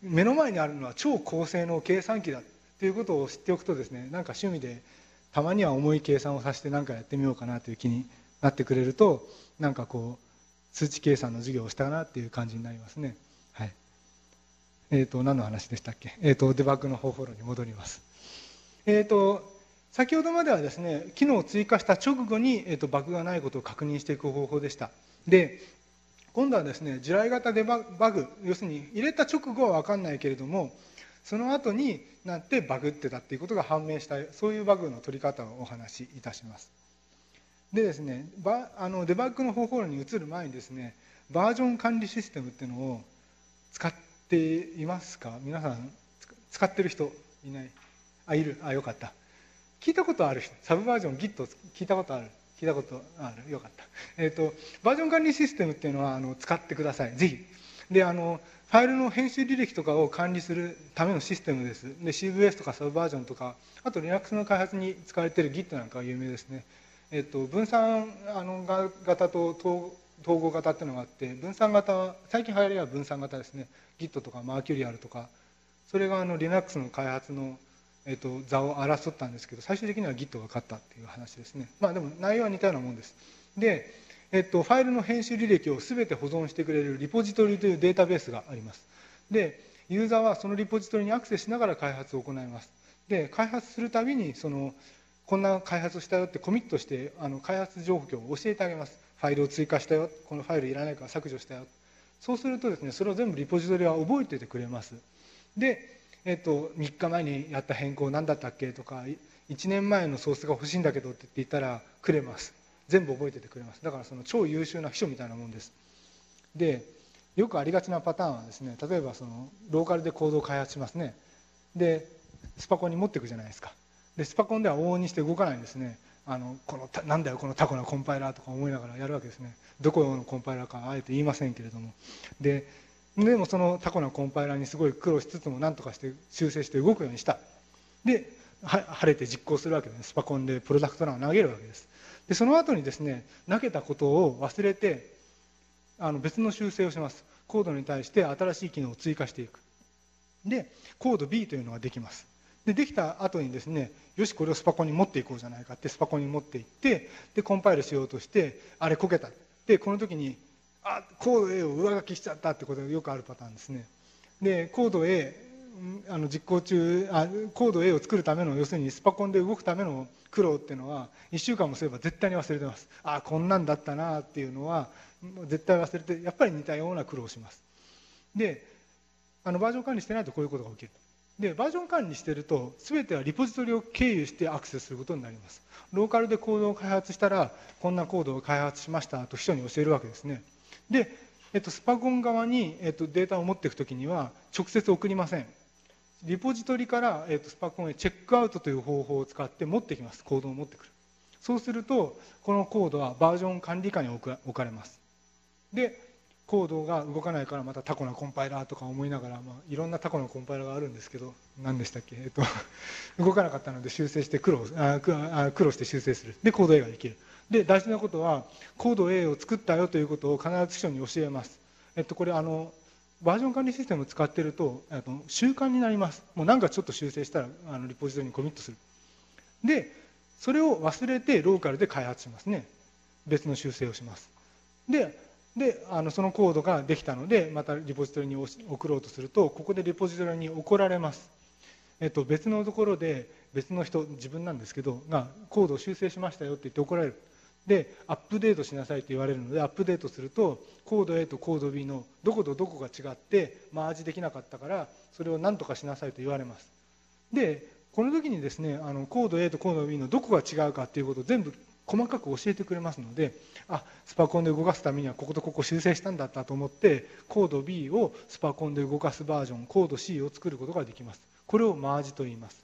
目の前にあるのは超高性能計算機だっていうことを知っておくとですねなんか趣味でたまには重い計算をさせて何かやってみようかなという気になってくれるとなんかこう数値計算の授業をしたなっていう感じになりますね。はい。え、ー、と何の話でしたっけ？え、ー、とデバッグの方法論に戻ります。えっ、ー、と先ほどまではですね機能を追加した直後に、えーと、バグがないことを確認していく方法でした。で今度はですね従来型デバグ要するに入れた直後は分かんないけれどもその後になってバグってたっていうことが判明したそういうバグの取り方をお話しいたします。でですねバあのデバッグの方法論に移る前にですねバージョン管理システムっていうのを使っていますか？皆さん使ってる人いない？あいる？あよかった。聞いたことある人？サブバージョン Git 聞いたことある？聞いたことある。よかった。え、ー、とバージョン管理システムっていうのはあの使ってください。ぜひ。であのファイルの編集履歴とかを管理するためのシステムです。で CVS とかサブバージョンとかあと Linux の開発に使われてる Git なんかは有名ですね、えっと、分散あの型と統合型っていうのがあって分散型は最近流行りは分散型ですね。Git とかマーキュリアルとかそれがあの Linux の開発の、えっと、座を争ったんですけど最終的には Git が勝ったっていう話ですね。まあでも内容は似たようなもんです。でえっと、ファイルの編集履歴を全て保存してくれるリポジトリというデータベースがあります。でユーザーはそのリポジトリにアクセスしながら開発を行います。で開発するたびにそのこんな開発をしたよってコミットしてあの開発状況を教えてあげます。ファイルを追加したよ。このファイルいらないから削除したよ。そうするとですねそれを全部リポジトリは覚えててくれます。で、えっと、3日前にやった変更何だったっけとか1年前のソースが欲しいんだけどって言ったらくれます。全部覚えててくれます。だからその超優秀な秘書みたいなもんです。でよくありがちなパターンはですね例えばそのローカルでコードを開発しますね。でスパコンに持っていくじゃないですか。でスパコンでは往々にして動かないんですね。あのこのなんだよこのタコなコンパイラーとか思いながらやるわけですね。どこのコンパイラーかあえて言いませんけれども。ででもそのタコなコンパイラーにすごい苦労しつつも何とかして修正して動くようにした。で晴れて実行するわけです。スパコンでプロダクトランを投げるわけです。でその後にですね投げたことを忘れてあの別の修正をします。コードに対して新しい機能を追加していく。でコード B というのができます。でできた後にですねよしこれをスパコンに持っていこうじゃないかってスパコンに持っていってでコンパイルしようとしてあれこけた。でこの時にあコード A を上書きしちゃったってことがよくあるパターンですね。でコード A あの実行中あコード A を作るための要するにスパコンで動くための苦労っていうのは1週間もすれば絶対に忘れてます。ああこんなんだったなっていうのは絶対忘れてやっぱり似たような苦労をします。であのバージョン管理してないとこういうことが起きる。でバージョン管理してると全てはリポジトリを経由してアクセスすることになります。ローカルでコードを開発したらこんなコードを開発しましたと秘書に教えるわけですね。で、えっと、スパコン側に、えっと、データを持っていくときには直接送りません。リポジトリから、えーと、スパコンへチェックアウトという方法を使って持ってきます。コードを持ってくる。そうするとこのコードはバージョン管理下に置かれます。でコードが動かないからまたタコなコンパイラーとか思いながら、まあ、いろんなタコのコンパイラーがあるんですけど何でしたっけ、えっと、動かなかったので修正して苦労あ苦労して修正する。でコード A ができる。で大事なことはコード A を作ったよということを必ず秘書に教えます、えっと、これあのバージョン管理システムを使ってると習慣になります。もう何かちょっと修正したらあのリポジトリにコミットする。でそれを忘れてローカルで開発しますね。別の修正をします。でであのそのコードができたのでまたリポジトリに送ろうとするとここでリポジトリに怒られます、えっと、別のところで別の人自分なんですけどがコードを修正しましたよって言って怒られる。でアップデートしなさいと言われるのでアップデートするとコード A とコード B のどことどこが違ってマージできなかったからそれを何とかしなさいと言われます。でこの時にですねあのコード A とコード B のどこが違うかっていうことを全部細かく教えてくれますのであスパコンで動かすためにはこことここ修正したんだったと思ってコード B をスパコンで動かすバージョンコード C を作ることができます。これをマージと言います。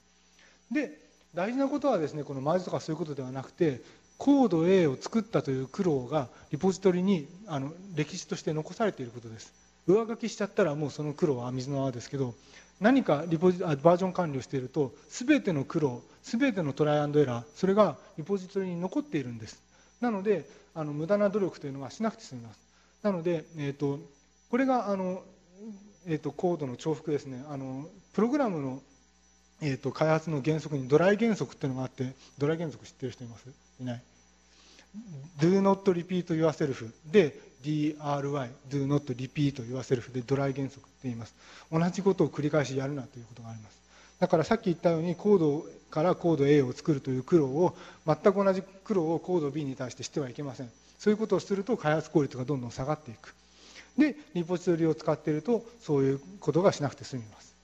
で大事なことはですねこのマージとかそういうことではなくてコード A を作ったという苦労がリポジトリにあの歴史として残されていることです。上書きしちゃったらもうその苦労は水の泡ですけど何かリポジあバージョン管理をしていると全ての苦労全てのトライアンドエラーそれがリポジトリに残っているんです。なのであの無駄な努力というのはしなくて済みます。なので、えーと、これがあの、えーと、コードの重複ですね。あのプログラムの、えーと、開発の原則にドライ原則っていうのがあってドライ原則知ってる人います？いない。Do not repeat yourself で DRY do not repeat yourself でドライ原則って言います。同じことを繰り返しやるなということがあります。だからさっき言ったようにコードからコード A を作るという苦労を全く同じ苦労をコード B に対してしてはいけません。そういうことをすると開発効率がどんどん下がっていく。でリポジトリを使っているとそういうことがしなくて済みます。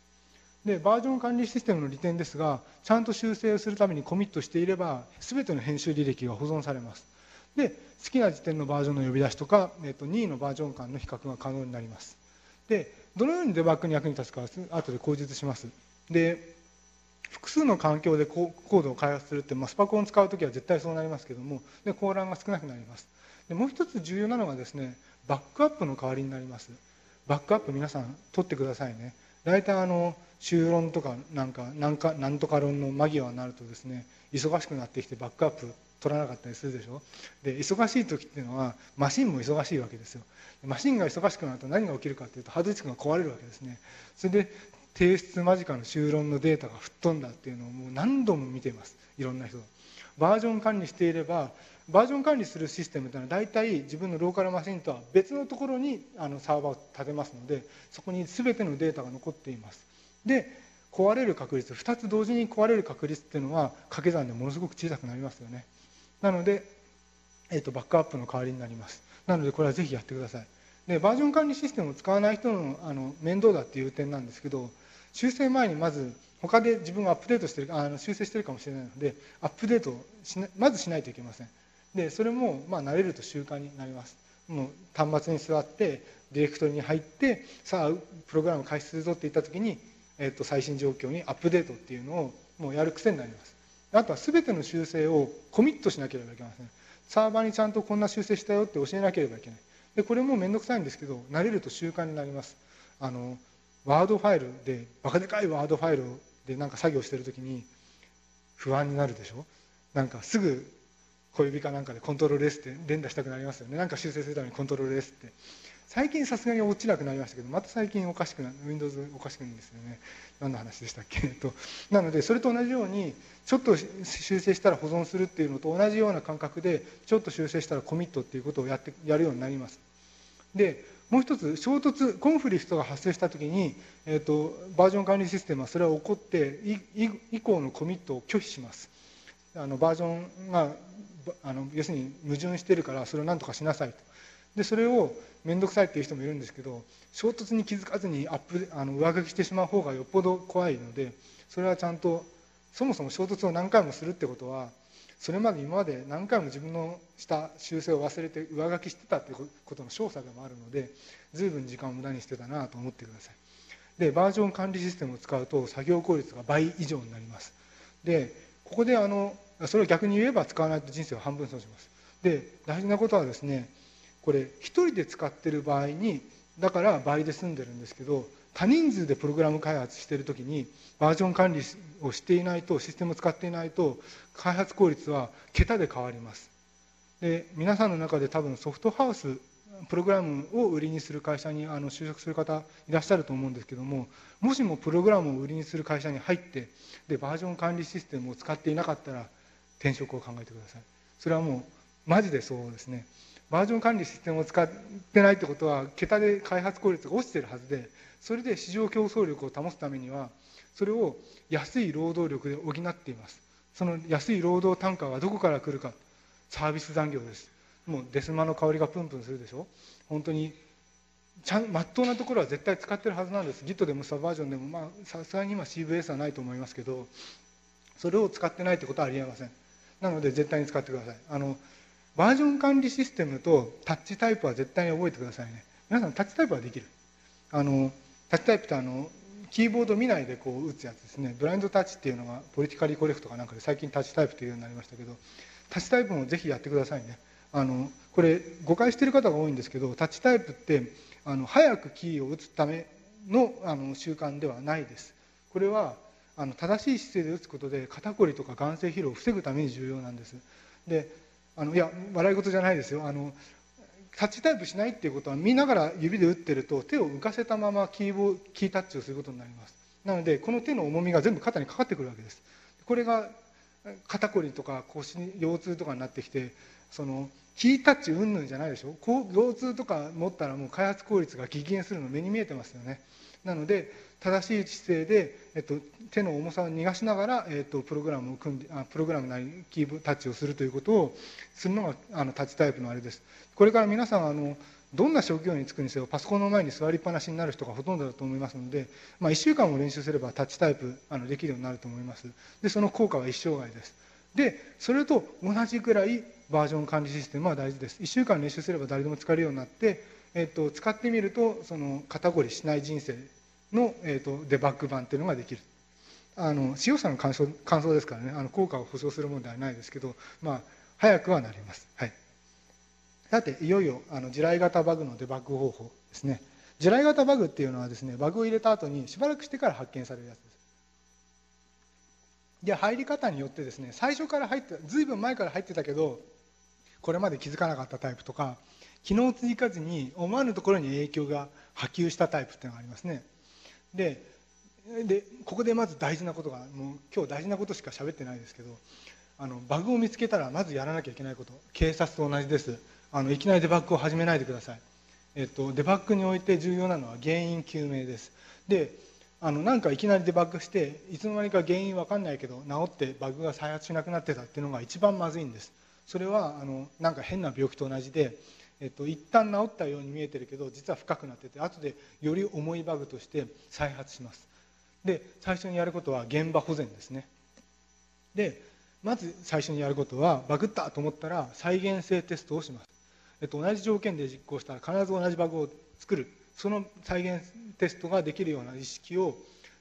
でバージョン管理システムの利点ですがちゃんと修正するためにコミットしていれば全ての編集履歴が保存されます。で好きな時点のバージョンの呼び出しとか、えー、と任意のバージョン間の比較が可能になります。でどのようにデバッグに役に立つかは後で口述します。で複数の環境でコードを開発するって、まあ、スパコンを使う時は絶対そうなりますけどもで混乱が少なくなります。でもう一つ重要なのがですねバックアップの代わりになります。バックアップ皆さん取ってくださいね。大体あの修論とかなんかなんかなんとか論の間際になるとですね忙しくなってきてバックアップ取らなかったりするでしょ？で忙しい時っていうのはマシンも忙しいわけですよ。マシンが忙しくなると何が起きるかっていうとハードディスクが壊れるわけですね。それで提出間近の修論のデータが吹っ飛んだっていうのをもう何度も見ています。いろんな人。バージョン管理していればバージョン管理するシステムというのは大体自分のローカルマシンとは別のところにあのサーバーを立てますのでそこに全てのデータが残っています。で壊れる確率2つ同時に壊れる確率っていうのは掛け算でものすごく小さくなりますよね。なので、えーと、バックアップの代わりになります。なのでこれはぜひやってください。でバージョン管理システムを使わない人のあの面倒だっていう点なんですけど修正前にまず他で自分がアップデートしてるあの修正してるかもしれないのでアップデートしなまずしないといけません。でそれもまあ慣れると習慣になります。もう端末に座ってディレクトリに入ってさあプログラム開始するぞって言った時に、えー、と最新状況にアップデートっていうのをもうやる癖になります。あとは全ての修正をコミットしなければいけません。サーバーにちゃんとこんな修正したよって教えなければいけない。でこれも面倒くさいんですけど慣れると習慣になります。あのワードファイルでバカでかいワードファイルでなんか作業してる時に不安になるでしょ？なんかすぐ小指かなんかでコントロール S って連打したくなりますよね。なんか修正するためにコントロール S って。最近さすがに落ちなくなりましたけどまた最近おかしくな Windows おかしくないんですよね。何の話でしたっけ？となのでそれと同じようにちょっと修正したら保存するっていうのと同じような感覚でちょっと修正したらコミットっていうことをやってやるようになります。でもう一つ衝突コンフリクトが発生した時に、えーと、バージョン管理システムはそれは起こって以降のコミットを拒否します。あのバージョンがあの要するに矛盾してるからそれを何とかしなさいと。でそれを面倒くさいっていう人もいるんですけど衝突に気づかずにアップあの上書きしてしまう方がよっぽど怖いのでそれはちゃんとそもそも衝突を何回もするってことはそれまで今まで何回も自分のした修正を忘れて上書きしてたってことの証左でもあるので随分時間を無駄にしてたなと思ってください。でバージョン管理システムを使うと作業効率が倍以上になります。でここであのそれを逆に言えば使わないと人生を半分損します。で大事なことはですねこれ1人で使ってる場合にだから倍で済んでるんですけど多人数でプログラム開発してる時にバージョン管理をしていないとシステムを使っていないと開発効率は桁で変わります。で皆さんの中で多分ソフトハウスプログラムを売りにする会社にあの就職する方いらっしゃると思うんですけどももしもプログラムを売りにする会社に入ってでバージョン管理システムを使っていなかったら転職を考えてください。それはもうマジでそうですね。バージョン管理システムを使ってないってことは桁で開発効率が落ちてるはずでそれで市場競争力を保つためにはそれを安い労働力で補っています。その安い労働単価はどこから来るか。サービス残業です。もうデスマの香りがプンプンするでしょ。本当にちゃんまっとうなところは絶対使ってるはずなんです。Git でもサバージョンでもまあさすがに今 CVS はないと思いますけどそれを使ってないってことはありえません。なので絶対に使ってください。あのバージョン管理システムとタッチタイプは絶対に覚えてくださいね。皆さんタッチタイプはできる。あのタッチタイプってあのキーボード見ないでこう打つやつですね。ブラインドタッチっていうのがポリティカリコレクトかなんかで最近タッチタイプというようになりましたけどタッチタイプもぜひやってくださいね。あのこれ誤解してる方が多いんですけどタッチタイプってあの早くキーを打つためのあの習慣ではないです。これはあの正しい姿勢で打つことで肩こりとか眼性疲労を防ぐために重要なんです。であのいや笑い事じゃないですよ。あのタッチタイプしないっていうことは見ながら指で打ってると手を浮かせたままキーボキータッチをすることになります。なのでこの手の重みが全部肩にかかってくるわけです。これが肩こりとか腰に腰痛とかになってきてそのキータッチうんぬんじゃないでしょ。腰痛とか持ったらもう開発効率が激減するの目に見えてますよね。なので正しい姿勢で、えっと、手の重さを逃がしながら、えっと、プログラムを組んであプログラムなりキータッチをするということをするのがあのタッチタイプのあれです。これから皆さんあのどんな職業に就くにせよパソコンの前に座りっぱなしになる人がほとんどだと思いますので、まあ、1週間も練習すればタッチタイプあのできるようになると思います。でその効果は一生涯です。でそれと同じくらいバージョン管理システムは大事です。1週間練習すれば誰でも使えるようになって、えっと、使ってみるとその肩こりしない人生の、えーと、デバッグ版っていうのができる。あの使用者の感想感想ですからね。あの効果を保証するものではないですけど、まあ、早くはなります、はい、さていよいよあの地雷型バグのデバッグ方法ですね。地雷型バグっていうのはですねバグを入れた後にしばらくしてから発見されるやつです。で入り方によってですね最初から入ってずいぶん前から入ってたけどこれまで気づかなかったタイプとか機能追加時に思わぬところに影響が波及したタイプっていうのがありますね。ででここでまず大事なことがもう今日大事なことしか喋ってないですけどあのバグを見つけたらまずやらなきゃいけないこと。警察と同じです。あのいきなりデバッグを始めないでください、えっと、デバッグにおいて重要なのは原因究明です。であのなんかいきなりデバッグしていつの間にか原因わかんないけど治ってバグが再発しなくなってたっていうのが一番まずいんです。それはあのなんか変な病気と同じでえっと、一旦治ったように見えてるけど実は深くなってて後でより重いバグとして再発します。で最初にやることは現場保全ですね。でまず最初にやることはバグったと思ったら再現性テストをします、えっと、同じ条件で実行したら必ず同じバグを作る。その再現テストができるような意識を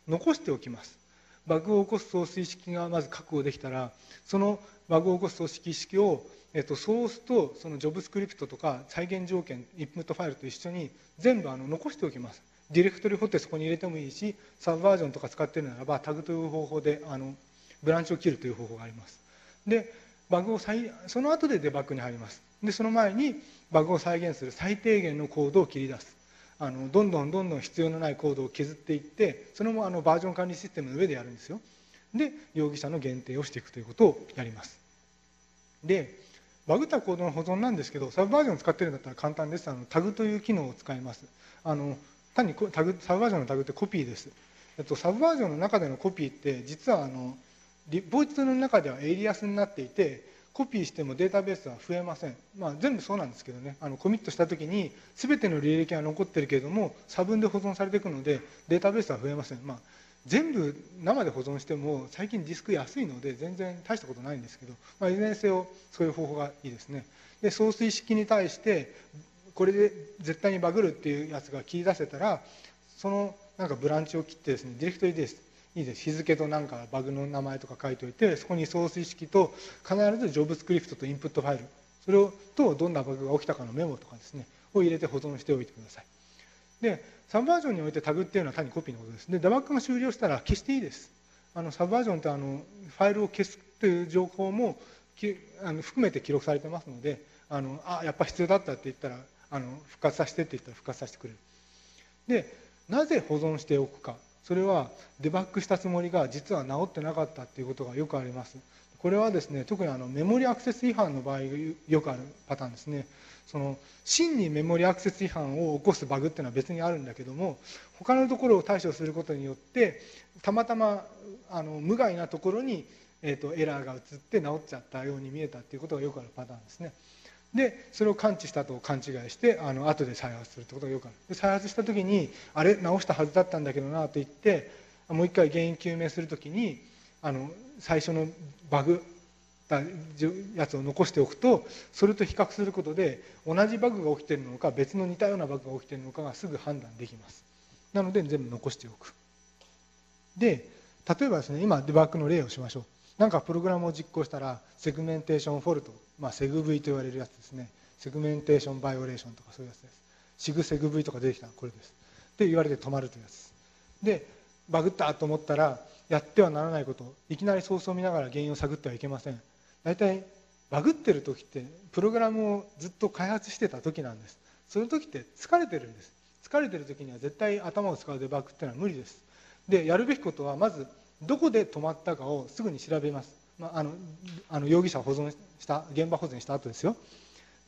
残しておきます。バグを起こす送水式がまず確保できたらそのバグを起こす組織意識をえっと、ソースとそのジョブスクリプトとか再現条件インプットファイルと一緒に全部あの残しておきます。ディレクトリ掘ってそこに入れてもいいしサブバージョンとか使ってるならばタグという方法であのブランチを切るという方法があります。でバグを再その後でデバッグに入ります。でその前にバグを再現する最低限のコードを切り出す。あのどんどんどんどん必要のないコードを削っていってそれもあのバージョン管理システムの上でやるんですよ。で容疑者の限定をしていくということをやります。でバグったコードの保存なんですけどサブバージョンを使ってるんだったら簡単です。あのタグという機能を使います。あの単にタグサブバージョンのタグってコピーです、と、 Subversion の中でのコピーって実はあのリポジトリの中ではエイリアスになっていてコピーしてもデータベースは増えません、まあ、全部そうなんですけどね。あのコミットした時に全ての履歴が残ってるけれども差分で保存されていくのでデータベースは増えません、まあ、全部生で保存しても最近ディスク安いので全然大したことないんですけど、まあ、いずれにせよそういう方法がいいですね。で送水式に対してこれで絶対にバグるっていうやつが切り出せたらそのなんかブランチを切ってですねディレクトリです。いいです。日付となんかバグの名前とか書いておいてそこに送水式と必ずジョブスクリプトとインプットファイル。それをとどんなバグが起きたかのメモとかですね。を入れて保存しておいてください。でサブバージョンにおいてタグっていうのは単にコピーのことです。でデバッグが終了したら消していいです。あのサブバージョンってあのファイルを消すという情報もきあの含めて記録されてますのであのあやっぱ必要だったって言ったらあの復活させてって言ったら復活させてくれる。でなぜ保存しておくか。それはデバッグしたつもりが実は治ってなかったっていうことがよくありますこれはですね特にあのメモリアクセス違反の場合よくあるパターンですねその真にメモリアクセス違反を起こすバグっていうのは別にあるんだけども他のところを対処することによってたまたまあの無害なところに、えーと、エラーが移って治っちゃったように見えたっていうことがよくあるパターンですね。でそれを感知したと勘違いしてあの後で再発するってことがよくある。で再発した時にあれ？直したはずだったんだけどなと言ってもう一回原因究明する時にあの最初のバグたやつを残しておくとそれと比較することで同じバグが起きているのか別の似たようなバグが起きているのかがすぐ判断できます。なので全部残しておく。で例えばですね今デバッグの例をしましょう。なんかプログラムを実行したら segmentation fault、まあ、 seg V と言われるやつですね。 segmentation violation とかそういうやつです。 SIGSEGV とか出てきたこれです。って言われて止まるというやつでバグったと思ったらやってはならないこと。いきなりソースを見ながら原因を探ってはいけません。大体バグってる時ってプログラムをずっと開発してた時なんです。そういう時って疲れてるんです。疲れてる時には絶対頭を使うデバッグっていうのは無理です。でやるべきことはまずどこで止まったかをすぐに調べます、まあ、あのあの容疑者を保存した現場保全した後ですよ。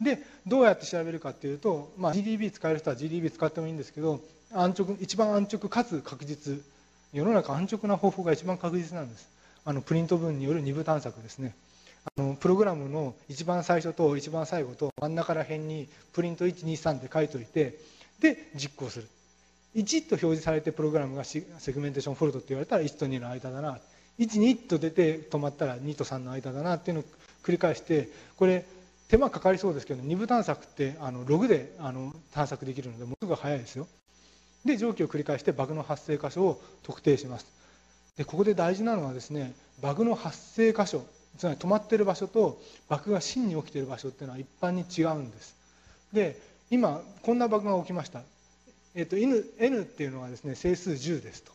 でどうやって調べるかっていうと、まあ、GDB 使える人は GDB 使ってもいいんですけど安直一番安直かつ確実世の中安直な方法が一番確実なんです。あのプリント文による二部探索ですね。あのプログラムの一番最初と一番最後と真ん中ら辺にプリント123って書いといてで実行する。1と表示されてプログラムが segmentation fault って言われたら1と2の間だな。12と出て止まったら2と3の間だなっていうのを繰り返してこれ手間かかりそうですけど二分探索ってあのログであの探索できるのでものすごく早いですよ。で上記を繰り返してバグの発生箇所を特定します。でここで大事なのはですねバグの発生箇所つまり止まってる場所とバグが真に起きてる場所っていうのは一般に違うんです。で今こんなバグが起きました、えーと、N, N っていうのはですね整数10ですと。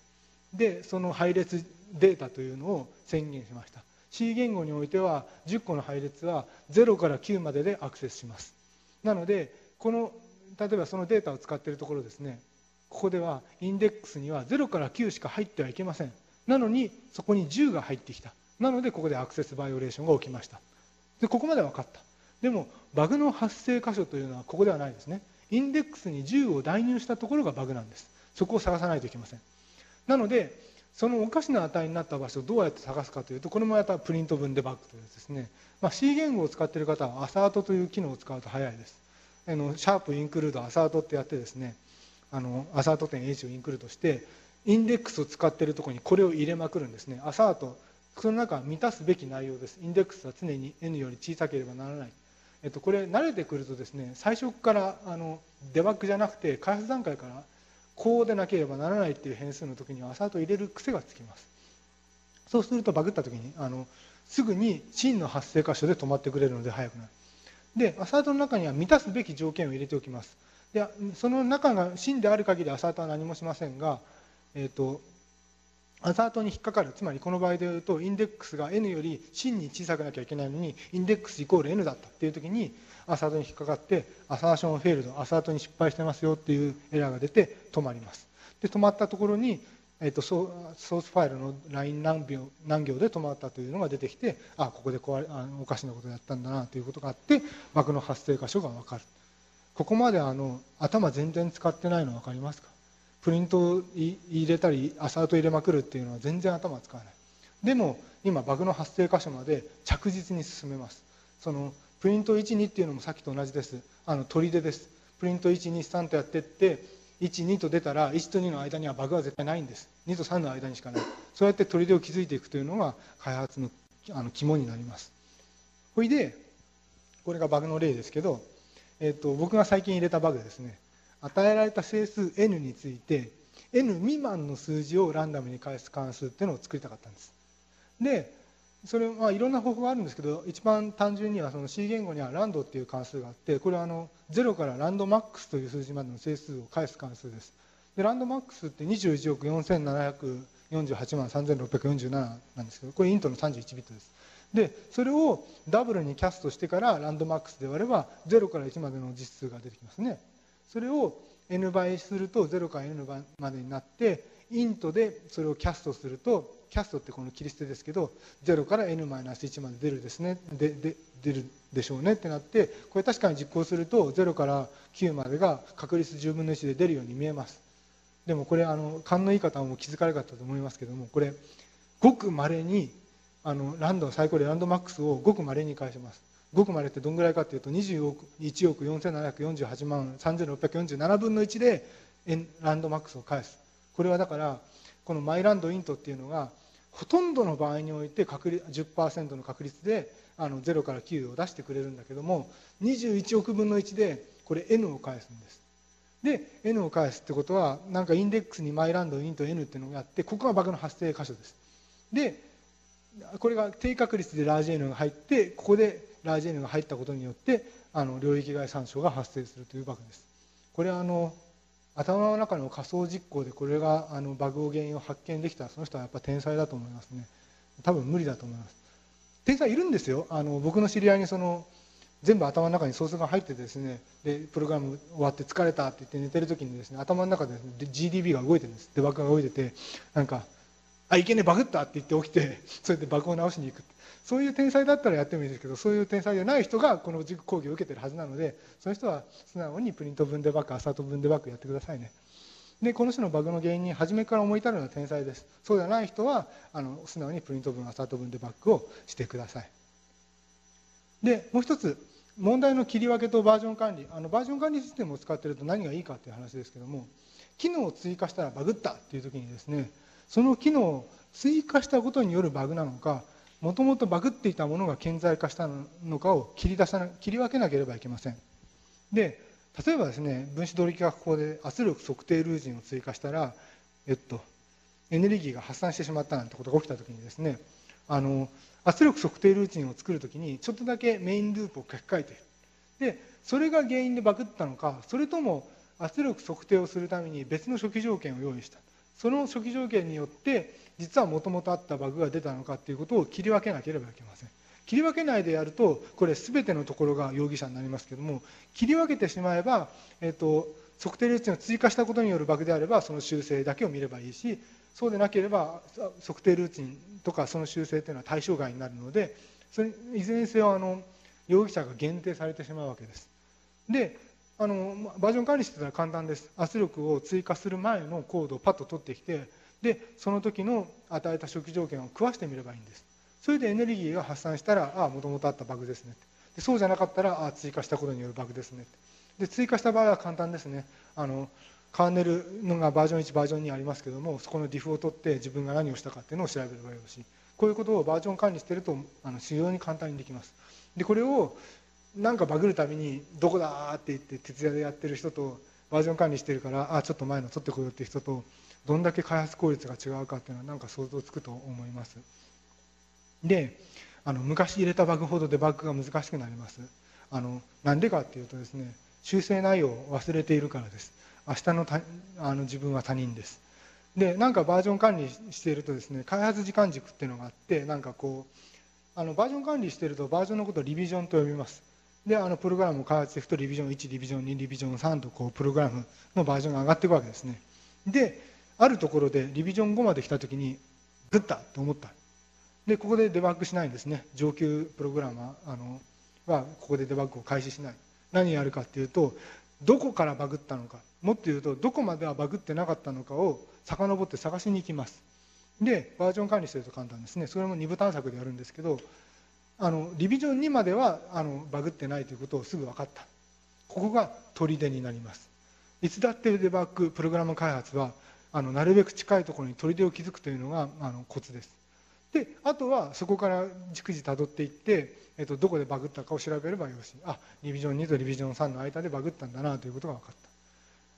でその配列データというのを宣言しました。C 言語においては10個の配列は0から9まででアクセスします。なのでこの例えばそのデータを使っているところですね。ここではインデックスには0から9しか入ってはいけません。なのにそこに10が入ってきた。なのでここでアクセスバイオレーションが起きました。でここまで分かった。でもバグの発生箇所というのはここではないですね。インデックスに10を代入したところがバグなんです。そこを探さないといけません。なのでそのおかしな値になった場所をどうやって探すかというとこれもまたプリント文デバッグというやつですね、まあ、C 言語を使っている方はアサートという機能を使うと早いです。あのシャープインクルードアサートってやってですねあのアサート点 H をインクルードしてインデックスを使っているところにこれを入れまくるんですね。アサートその中は満たすべき内容です。インデックスは常に N より小さければならない、えっと、これ慣れてくるとですね最初からあのデバッグじゃなくて開発段階からこうでなければならないっていう変数の時にはアサートを入れる癖がつきます。そうするとバグった時にあのすぐに真の発生箇所で止まってくれるので速くなる。でアサートの中には満たすべき条件を入れておきます。でその中が真である限りアサートは何もしませんが、えーと、アサートに引っかかる。つまりこの場合でいうとインデックスが n より真に小さくなきゃいけないのにインデックスイコール n だったっていう時にアサートに引っかかってアサーションフェールドアサートに失敗してますよっていうエラーが出て止まります。で止まったところに、えーと、ソースファイルのライン何秒何行で止まったというのが出てきてあここで壊れあおかしなことやったんだなということがあってバグの発生箇所が分かる。ここまであの頭全然使ってないの分かりますか？プリントを入れたりアサート入れまくるっていうのは全然頭使わない。でも今バグの発生箇所まで着実に進めます。そのプリント12っていうのもさっきと同じです。あの砦です。プリント123とやってって12と出たら1と2の間にはバグは絶対ないんです。2と3の間にしかない。そうやって砦を築いていくというのが開発のあの肝になります。ほいでこれがバグの例ですけどえーと、僕が最近入れたバグですね。与えられた整数 n について n 未満の数字をランダムに返す関数っていうのを作りたかったんです。でそれまあいろんな方法があるんですけど一番単純にはその C 言語にはランドっていう関数があってこれはあの0からランドマックスという数字までの整数を返す関数です。でランドマックスって21億4748万3647なんですけどこれイントの31ビットです。でそれをダブルにキャストしてからランドマックスで割れば0から1までの実数が出てきますね。それを n 倍すると0から n 倍までになってイントでそれをキャストするとキャストってこの切り捨てですけど0から n-1 まで出るですね。でで出るでしょうねってなってこれ確かに実行すると0から9までが確率10分の1で出るように見えます。でもこれあの勘のいい方も気づかれなかったと思いますけどもこれごくまれにあのランド最高でランドマックスをごくまれに返します。ごくまれってどんぐらいかっていうと21億4748万3647分の1でランドマックスを返す。これはだからこのマイランドイントっていうのがほとんどの場合において確率10%の確率であの0から9を出してくれるんだけども21億分の1でこれ n を返すんです。で n を返すってことはなんかインデックスにマイランドイント n っていうのをやってここがバグの発生箇所です。でこれが低確率でラージ N が入ってここでラージ N が入ったことによってあの領域外参照が発生するというバグです。これはあの頭の中の仮想実行でこれがあのバグを原因を発見できたその人はやっぱ天才だと思いますね。多分無理だと思います。天才いるんですよ。あの僕の知り合いにその全部頭の中にソースが入ってですねでプログラム終わって疲れたって言って寝てる時にですね頭の中で、ね、GDB が動いてるんです。デバッグが動いててなんか「あいけねバグった!」って言って起きて それでバグを直しに行くそういう天才だったらやってもいいですけどそういう天才じゃない人がこの講義を受けてるはずなのでその人は素直にプリント分デバッグアサート分デバッグやってくださいね。でこの種のバグの原因に初めから思い至るのは天才です。そうではない人はあの素直にプリント分アサート分デバッグをしてください。でもう一つ問題の切り分けとバージョン管理。あのバージョン管理システムを使ってると何がいいかっていう話ですけども機能を追加したらバグったっていう時にですねその機能を追加したことによるバグなのかもともとバグっていたものが顕在化したのかを切り出さな切り分けなければいけません。で例えばですね分子動力学法で圧力測定ルージンを追加したら、えっと、エネルギーが発散してしまったなんてことが起きた時にですねあの圧力測定ルーチンを作る時にちょっとだけメインループを書き換えているでそれが原因でバグったのかそれとも圧力測定をするために別の初期条件を用意した。その初期条件によって実はもともとあったバグが出たのかということを切り分けなければいけません切り分けないでやるとこれ全てのところが容疑者になりますけども切り分けてしまえば、えーと、測定ルーチンを追加したことによるバグであればその修正だけを見ればいいしそうでなければ測定ルーチンとかその修正というのは対象外になるのでそれいずれにせよあの容疑者が限定されてしまうわけです。であのバージョン管理してたら簡単です。圧力を追加する前のコードをパッと取ってきてでその時の与えた初期条件を食わしてみればいいんです。それでエネルギーが発散したらああもともとあったバグですねでそうじゃなかったらああ追加したことによるバグですねで追加した場合は簡単ですね。あのカーネルのがバージョン1バージョン2ありますけどもそこのディフを取って自分が何をしたかっていうのを調べればよいしこういうことをバージョン管理してるとあの非常に簡単にできます。でこれをなんかバグるたびに「どこだ?」って言って徹夜でやってる人とバージョン管理してるから「あちょっと前の取ってこよう」って人とどんだけ開発効率が違うかっていうのはなんか想像つくと思います。であの昔入れたバグほどデバッグが難しくなります。あのなんでかっていうとですね修正内容を忘れているからです。明日のたあの自分は他人です。でなんかバージョン管理しているとですね開発時間軸っていうのがあってなんかこうあのバージョン管理しているとバージョンのことをリビジョンと呼びます。であのプログラムを開発していくとリビジョン1リビジョン2リビジョン3とこうプログラムのバージョンが上がっていくわけですね。であるところでリビジョン5まで来た時にグッたと思った。でここでデバッグしないんですね。上級プログラマーあのはここでデバッグを開始しない。何やるかっていうとどこからバグったのか。もっと言うとどこまではバグってなかったのかを遡って探しに行きます。でバージョン管理してると簡単ですね。それも2部探索でやるんですけどあのリビジョン2まではあのバグってないということをすぐ分かった。ここが砦になります。いつだってデバッグプログラム開発はあのなるべく近いところに砦を築くというのがあのコツです。であとはそこから逐次たどっていって、えっと、どこでバグったかを調べればよしあリビジョン2とリビジョン3の間でバグったんだなということが分かっ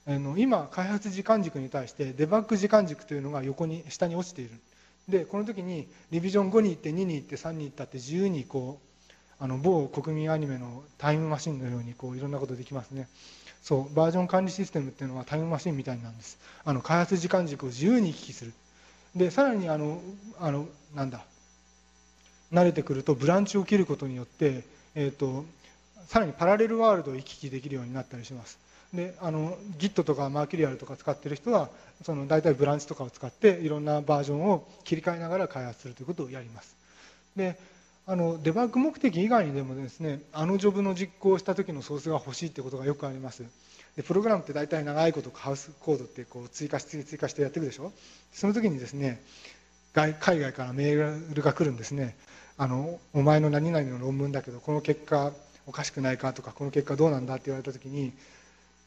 た。あの今開発時間軸に対してデバッグ時間軸というのが横に下に落ちている。でこの時にリビジョン5に行って2に行って3に行ったって自由にこうあの某国民アニメのタイムマシンのようにこういろんなことできますね。そうバージョン管理システムっていうのはタイムマシンみたいなんです。あの開発時間軸を自由に行き来する。でさらにあのあのなんだ慣れてくるとブランチを切ることによって、えーと、さらにパラレルワールドを行き来できるようになったりします。であの Git とかマーキュリアルとか使ってる人はその大体ブランチとかを使っていろんなバージョンを切り替えながら開発するということをやります。であのデバッグ目的以外にでもですねあのジョブの実行した時のソースが欲しいってことがよくあります。でプログラムって大体長いことハウスコードってこう追加して追加してやっていくでしょ？その時にですね海外からメールが来るんですね。あのお前の何々の論文だけどこの結果おかしくないかとかこの結果どうなんだって言われた時に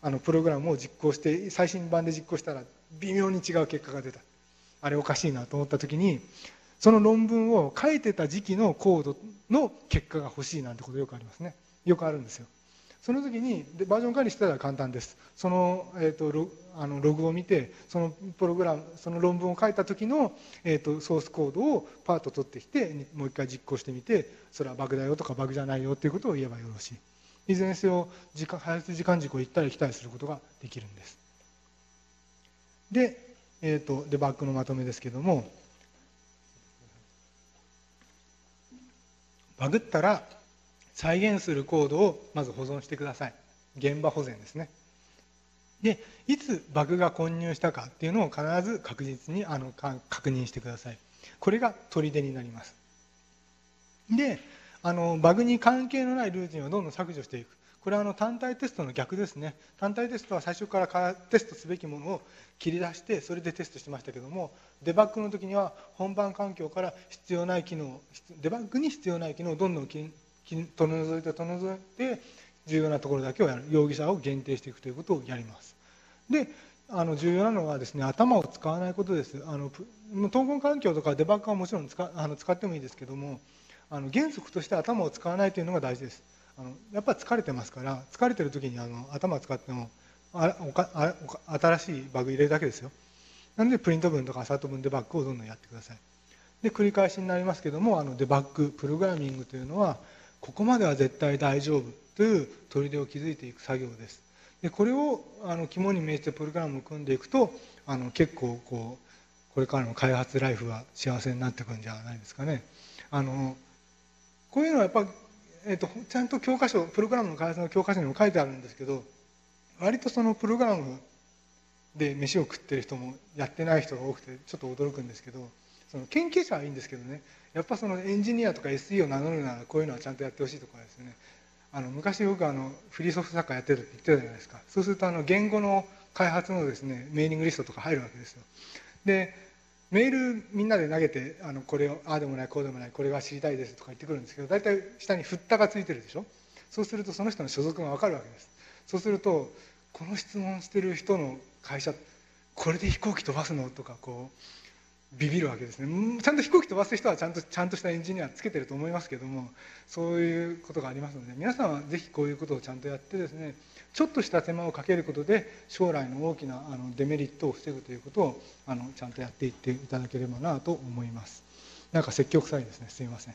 あのプログラムを実行して最新版で実行したら微妙に違う結果が出た。あれおかしいなと思った時にその論文を書いてた時期のコードの結果が欲しいなんてことよくありますね。よくあるんですよ。その時にでバージョン管理してたら簡単です。その,、えーと、ロあのログを見てそのプログラムその論文を書いた時の、えーと、ソースコードをパート取ってきてもう一回実行してみてそれはバグだよとかバグじゃないよっていうことを言えばよろしい。いずれにせよ時間開発時間軸を行ったり来たりすることができるんです。で、えーとデバッグのまとめですけどもバグったら再現するコードをまず保存してください。現場保全ですね。でいつバグが混入したかっていうのを必ず確実にあの確認してください。これが砦になります。であのバグに関係のないルーティンをどんどん削除していく。これはあの単体テストの逆ですね。単体テストは最初からテストすべきものを切り出してそれでテストしてましたけどもデバッグの時には本番環境から必要ない機能デバッグに必要ない機能をどんどん取り除いて取り除いて重要なところだけをやる容疑者を限定していくということをやります。であの重要なのはですね頭を使わないことです。あの統合環境とかデバッグはもちろん使あの使ってもいいですけどもあの原則として頭を使わないというのが大事です。あのやっぱ疲れてますから疲れてる時にあの頭使ってもあおかあお新しいバグ入れるだけですよ。なのでプリント文とかアサート文デバッグをどんどんやってください。で繰り返しになりますけどもあのデバッグプログラミングというのはここまでは絶対大丈夫という砦を築いていく作業です。でこれをあの肝に銘じてプログラムを組んでいくとあの結構こうこれからの開発ライフは幸せになってくんじゃないですかね。あのこういうのはやっぱ、えーと、ちゃんと教科書プログラムの開発の教科書にも書いてあるんですけど割とそのプログラムで飯を食ってる人もやってない人が多くてちょっと驚くんですけどその研究者はいいんですけどね。やっぱそのエンジニアとか SE を名乗るならこういうのはちゃんとやってほしいとかですね。あの昔僕あのフリーソフト作家やってるって言ってたじゃないですか。そうするとあの言語の開発のですねメーリングリストとか入るわけですよ。でメールみんなで投げてあのこれをああでもないこうでもないこれが知りたいですとか言ってくるんですけど大体下に「振った」がついてるでしょ？そうするとその人の所属が分かるわけです。そうするとこの質問してる人の会社これで飛行機飛ばすの？とかこうビビるわけですね。ちゃんと飛行機飛ばす人はちゃんとちゃんとしたエンジニアつけてると思いますけどもそういうことがありますので皆さんは是非こういうことをちゃんとやってですねちょっとした手間をかけることで将来の大きなあのデメリットを防ぐということをあのちゃんとやっていっていただければなと思います。なんか積極臭いですね。すいません。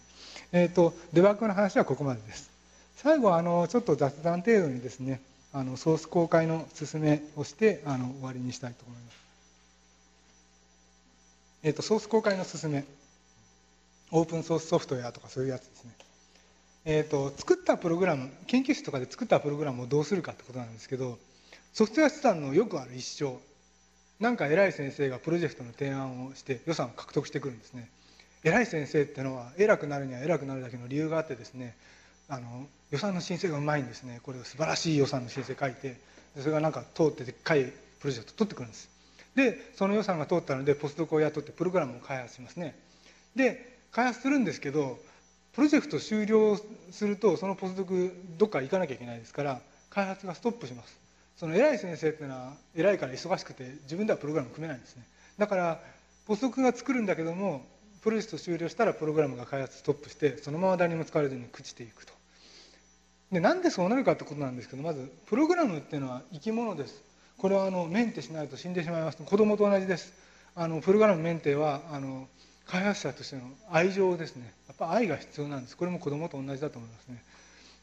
えっ、ー、とデバッグの話はここまでです。最後あのちょっと雑談程度にですねあのソース公開の進めをしてあの終わりにしたいと思います。えっ、ー、とソース公開の進め。オープンソースソフトウェアとかそういうやつですね。えーと、作ったプログラム研究室とかで作ったプログラムをどうするかってことなんですけどソフトウェア資産のよくある一生なんか偉い先生がプロジェクトの提案をして予算を獲得してくるんですね。偉い先生ってのは偉くなるには偉くなるだけの理由があってですねあの予算の申請がうまいんですね。これを素晴らしい予算の申請書いてそれがなんか通ってでっかいプロジェクト取ってくるんです。でその予算が通ったのでポストコを雇ってプログラムを開発しますね。で開発するんですけどプロジェクト終了するとそのポスドクどっか行かなきゃいけないですから開発がストップします。その偉い先生っていうのは偉いから忙しくて自分ではプログラム組めないんですね。だからポスドクが作るんだけどもプロジェクト終了したらプログラムが開発ストップしてそのまま誰にも使われずに朽ちていくと。でなんでそうなるかってことなんですけどまずプログラムっていうのは生き物です。これはあのメンテしないと死んでしまいます。子供と同じです。あのプログラムメンテはあの開発者としての愛情ですね。やっぱ愛が必要なんです。これも子供と同じだと思いますね。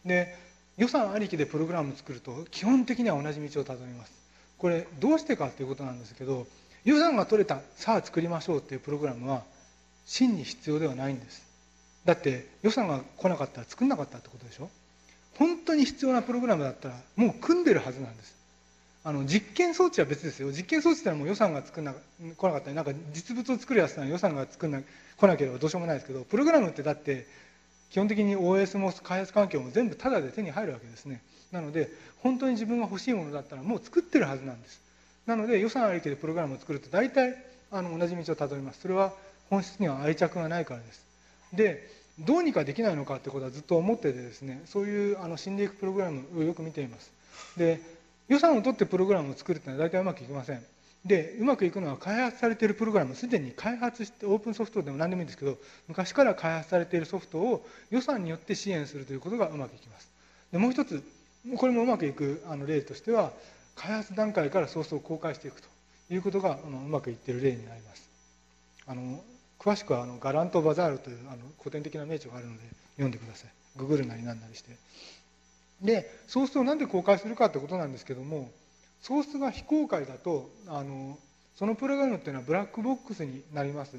で予算ありきでプログラム作ると基本的には同じ道をたどります。これどうしてかっていうことなんですけど予算が取れたさあ作りましょうっていうプログラムは真に必要ではないんです。だって予算が来なかったら作んなかったってことでしょ？本当に必要なプログラムだったらもう組んでるはずなんです。あの実験装置は別ですよ。実験装置ってのはもう予算が作んな来なかった。りなんか実物を作るやつなら予算が作んな来なければどうしようもないですけどプログラムってだって基本的に OS も開発環境も全部タダで手に入るわけですね。なので本当に自分が欲しいものだったらもう作ってるはずなんです。なので予算ありきでプログラムを作ると大体あの同じ道をたどります。それは本質には愛着がないからです。でどうにかできないのかってことはずっと思っててですねそういうあの死んでいくプログラムをよく見ています。で予算を取ってプログラムを作るっていうのは大体うまくいきません。でうまくいくのは開発されているプログラムすでに開発してオープンソフトでも何でもいいんですけど昔から開発されているソフトを予算によって支援するということがうまくいきます。でもう一つこれもうまくいくあの例としては開発段階からソースを公開していくということがあのうまくいっている例になります。あの詳しくはあのガラント・バザールというあの古典的な名著があるので読んでください。ググるなりなんなりして。でソースを何で公開するかってことなんですけどもソースが非公開だとあのそのプログラムっていうのはブラックボックスになります。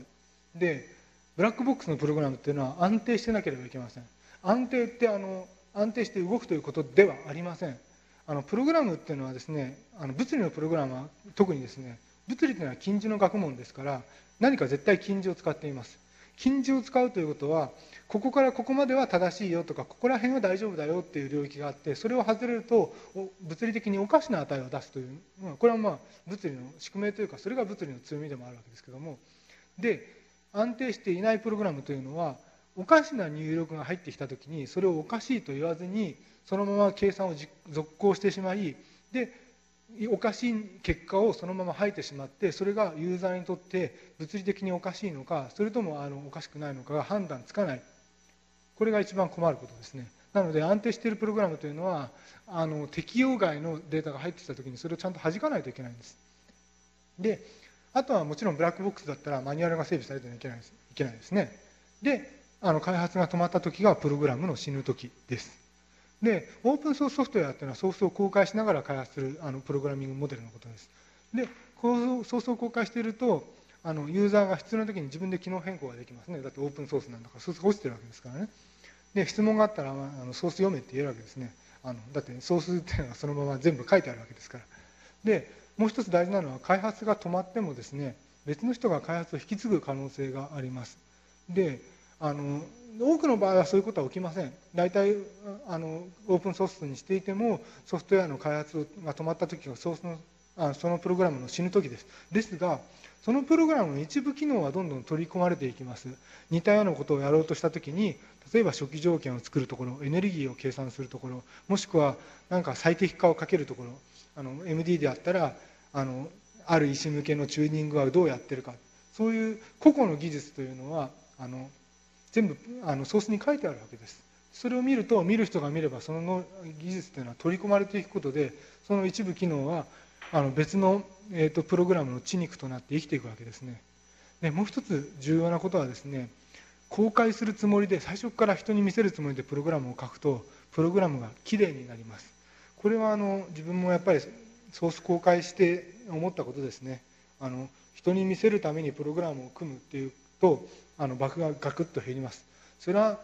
でブラックボックスのプログラムっていうのは安定してなければいけません。安定ってあの安定して動くということではありません。あのプログラムっていうのはですねあの物理のプログラムは特にですね物理というのは近似の学問ですから何か絶対近似を使っています。近似を使うということはここからここまでは正しいよとかここら辺は大丈夫だよっていう領域があってそれを外れると物理的におかしな値を出すという、まあ、これはまあ物理の宿命というかそれが物理の強みでもあるわけですけども。で安定していないプログラムというのはおかしな入力が入ってきた時にそれをおかしいと言わずにそのまま計算を続行してしまいでおかしい結果をそのまま吐いてしまってそれがユーザーにとって物理的におかしいのかそれともあのおかしくないのかが判断つかない。これが一番困ることですね。なので安定しているプログラムというのはあの適用外のデータが入ってきた時にそれをちゃんと弾かないといけないんです。であとはもちろんブラックボックスだったらマニュアルが整備されてはいけないですいけないですね。であの開発が止まった時がプログラムの死ぬ時です。でオープンソースソフトウェアっていうのはソースを公開しながら開発するあのプログラミングモデルのことです。でソースを公開しているとあのユーザーが必要な時に自分で機能変更ができますね。だってオープンソースなんだからソースが落ちてるわけですからね。で質問があったら、あのソース読めって言えるわけですね。あのだってソースっていうのはそのまま全部書いてあるわけですから。でもう一つ大事なのは開発が止まってもですね別の人が開発を引き継ぐ可能性があります。であの多くの場合はそういうことは起きません。大体あのオープンソースにしていてもソフトウェアの開発が止まった時がソースのあそのプログラムの死ぬ時です。ですがそのプログラムの一部機能はどんどん取り込まれていきます。似たようなことをやろうとした時に例えば初期条件を作るところエネルギーを計算するところもしくは何か最適化をかけるところあの MD であったらあのある医師向けのチューニングはどうやってるか。そういう個々の技術というのはあの全部あのソースに書いてあるわけです。それを見ると見る人が見ればその技術というのは取り込まれていくことでその一部機能はあの別の、えーと、プログラムの血肉となって生きていくわけですね。でもう一つ重要なことはですね公開するつもりで最初から人に見せるつもりでプログラムを書くとプログラムがきれいになります。これはあの自分もやっぱりソース公開して思ったことですね。あの人に見せるためにプログラムを組むっていうとあのバグがガクッと減ります。それは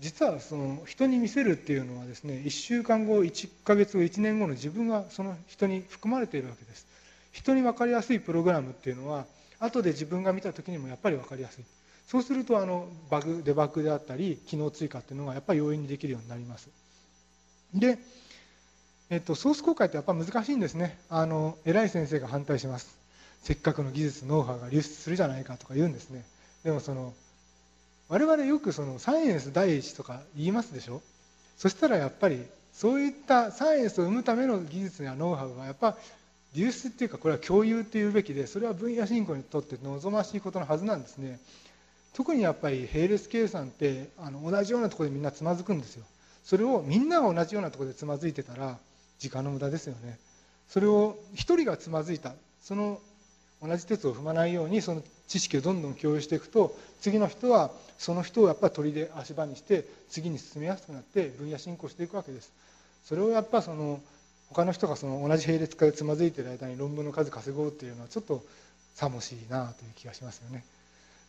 実はその人に見せるっていうのはですね1週間後1ヶ月後1年後の自分がその人に含まれているわけです。人に分かりやすいプログラムっていうのは後で自分が見た時にもやっぱり分かりやすい。そうするとあのバグデバッグであったり機能追加っていうのがやっぱり容易にできるようになります。で、えっと、ソース公開ってやっぱ難しいんですね。あの偉い先生が反対します。せっかくの技術ノウハウが流出するじゃないかとか言うんですね。でもその我々よくそのサイエンス第一とか言いますでしょ？そしたらやっぱりそういったサイエンスを生むための技術やノウハウはやっぱ流出っていうかこれは共有っていうべきでそれは分野進行にとって望ましいことのはずなんですね。特にやっぱり並列計算ってあの同じようなところでみんなつまずくんですよ。それをみんなが同じようなところでつまずいてたら時間の無駄ですよね。それを1人がつまずいた。その同じ鉄を踏まないようにその知識をどんどん共有していくと次の人はその人をやっぱり鳥で足場にして次に進みやすくなって分野進行していくわけです。それをやっぱその他の人がその同じ並列からつまずいてる間に論文の数稼ごうっていうのはちょっとさもしいなという気がしますよね。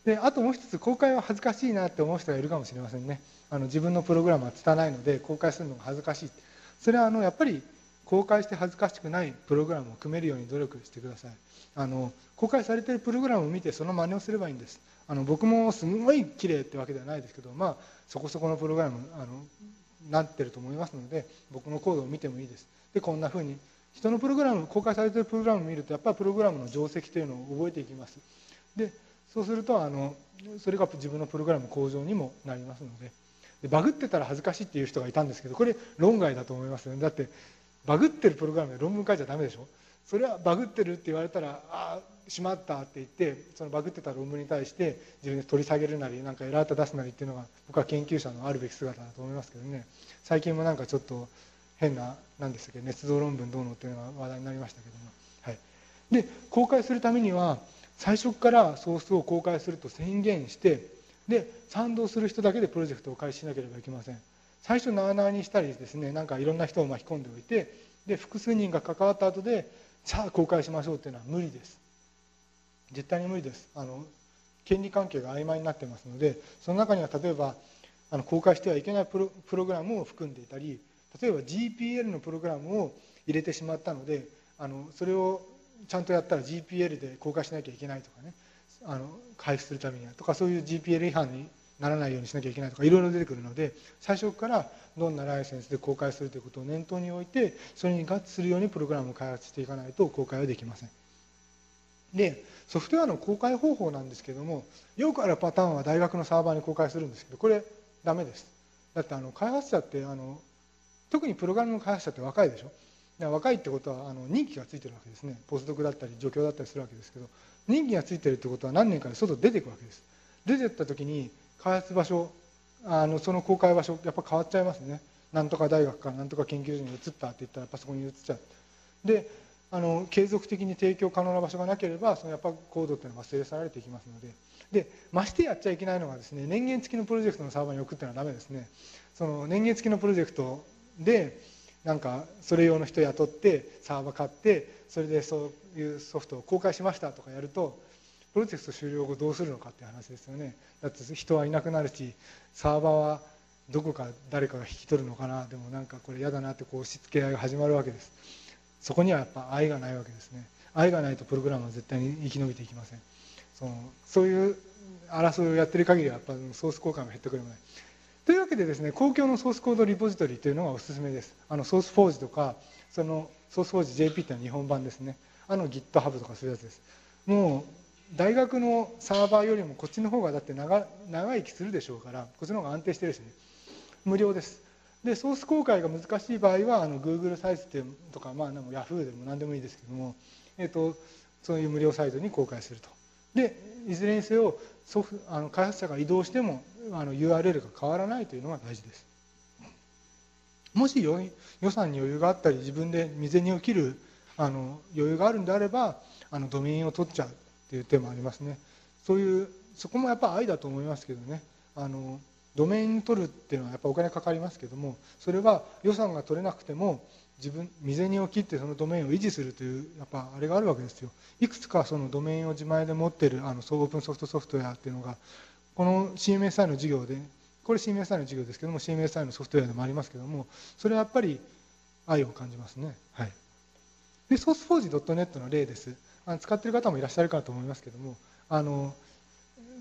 であともう一つ公開は恥ずかしいなって思う人がいるかもしれませんね。あの自分のプログラムは拙いので公開するのが恥ずかしい。それはあのやっぱり公開して恥ずかしくないプログラムを組めるように努力してください。あの公開されているプログラムを見てその真似をすればいいんです。あの僕もすごい綺麗ってわけではないですけどまあそこそこのプログラムあのなってると思いますので僕のコードを見てもいいです。でこんなふうに人のプログラム公開されているプログラムを見るとやっぱりプログラムの定石というのを覚えていきます。でそうするとあのそれが自分のプログラム向上にもなりますので。でバグってたら恥ずかしいっていう人がいたんですけどこれ論外だと思いますね。だってバグってるプログラムで論文書いちゃダメでしょ？それはバグってるって言われたらああしまったって言ってそのバグってた論文に対して自分で取り下げるなりなんかエラータ出すなりっていうのが僕は研究者のあるべき姿だと思いますけどね。最近もなんかちょっと変な何でしたっけ捏造論文どうのっていうのが話題になりましたけども、はい、で公開するためには最初からソースを公開すると宣言してで賛同する人だけでプロジェクトを開始しなければいけません。最初なあなあにしたりですねなんかいろんな人を巻き込んでおいてで複数人が関わった後でさあ公開しましょうっていうのは無理です。絶対に無理です。あの権利関係が曖昧になってますのでその中には例えばあの公開してはいけないプロプログラムを含んでいたり例えば GPL のプログラムを入れてしまったのであのそれをちゃんとやったら GPL で公開しなきゃいけないとかねあの回復するためにはとかそういう GPL 違反にならないようにしなきゃいけないとかいろいろ出てくるので最初からどんなライセンスで公開するということを念頭に置いてそれに合致するようにプログラムを開発していかないと公開はできません。でソフトウェアの公開方法なんですけどもよくあるパターンは大学のサーバーに公開するんですけどこれダメです。だってあの開発者ってあの特にプログラムの開発者って若いでしょ？若いってことはあの任期がついてるわけですね。ポスドクだったり助教だったりするわけですけど任期がついてるってことは何年かで外出ていくわけです。出てった時に開発場所あのその公開場所やっぱ変わっちゃいますね。なんとか大学からなんとか研究所に移ったって言ったらパソコンに移っちゃうであの継続的に提供可能な場所がなければそのやっぱコードっていうのは忘れ去られていきますので。でましてやっちゃいけないのがですね年限付きのプロジェクトのサーバーに送っていうのはダメですね。その年限付きのプロジェクトでなんかそれ用の人雇ってサーバー買ってそれでそういうソフトを公開しましたとかやるとプロジェクト終了後どうするのかっていう話ですよね。だって人はいなくなるしサーバーはどこか誰かが引き取るのかな。でもなんかこれ嫌だなってこう押し付け合いが始まるわけです。そこにはやっぱ愛がないわけですね。愛がないとプログラムは絶対に生き延びていきません。そのそういう争いをやってる限りはやっぱソース交換が減ってくれないというわけでですね公共のソースコードリポジトリというのがおすすめです。あのソースフォージとかそのソースフォージ JP っていうのは日本版ですね。あの GitHub とかそういうやつです。もう大学のサーバーよりもこっちの方がだって長長生きするでしょうからこっちの方が安定してるしね。無料です。でソース公開が難しい場合はあの Google サイトとか、まあ、Yahoo でも何でもいいですけども、えーと、そういう無料サイトに公開すると。でいずれにせよソフあの開発者が移動してもあの URL が変わらないというのが大事です。もし予算に余裕があったり自分で未然に起きるあの余裕があるんであればあのドメインを取っちゃう。っていう手もありますね。そういうそこもやっぱ愛だと思いますけどね。あのドメイン取るっていうのはやっぱお金かかりますけどもそれは予算が取れなくても自分未然に起きってそのドメインを維持するというやっぱあれがあるわけですよ。いくつかそのドメインを自前で持ってるあのオープンソフトソフトウェアっていうのがこの CMSI の授業でこれ CMSI の授業ですけども CMSI のソフトウェアでもありますけどもそれはやっぱり愛を感じますね。はい。でソースフォージ .net の例ですあの使ってる方もいらっしゃるかと思いますけどもあの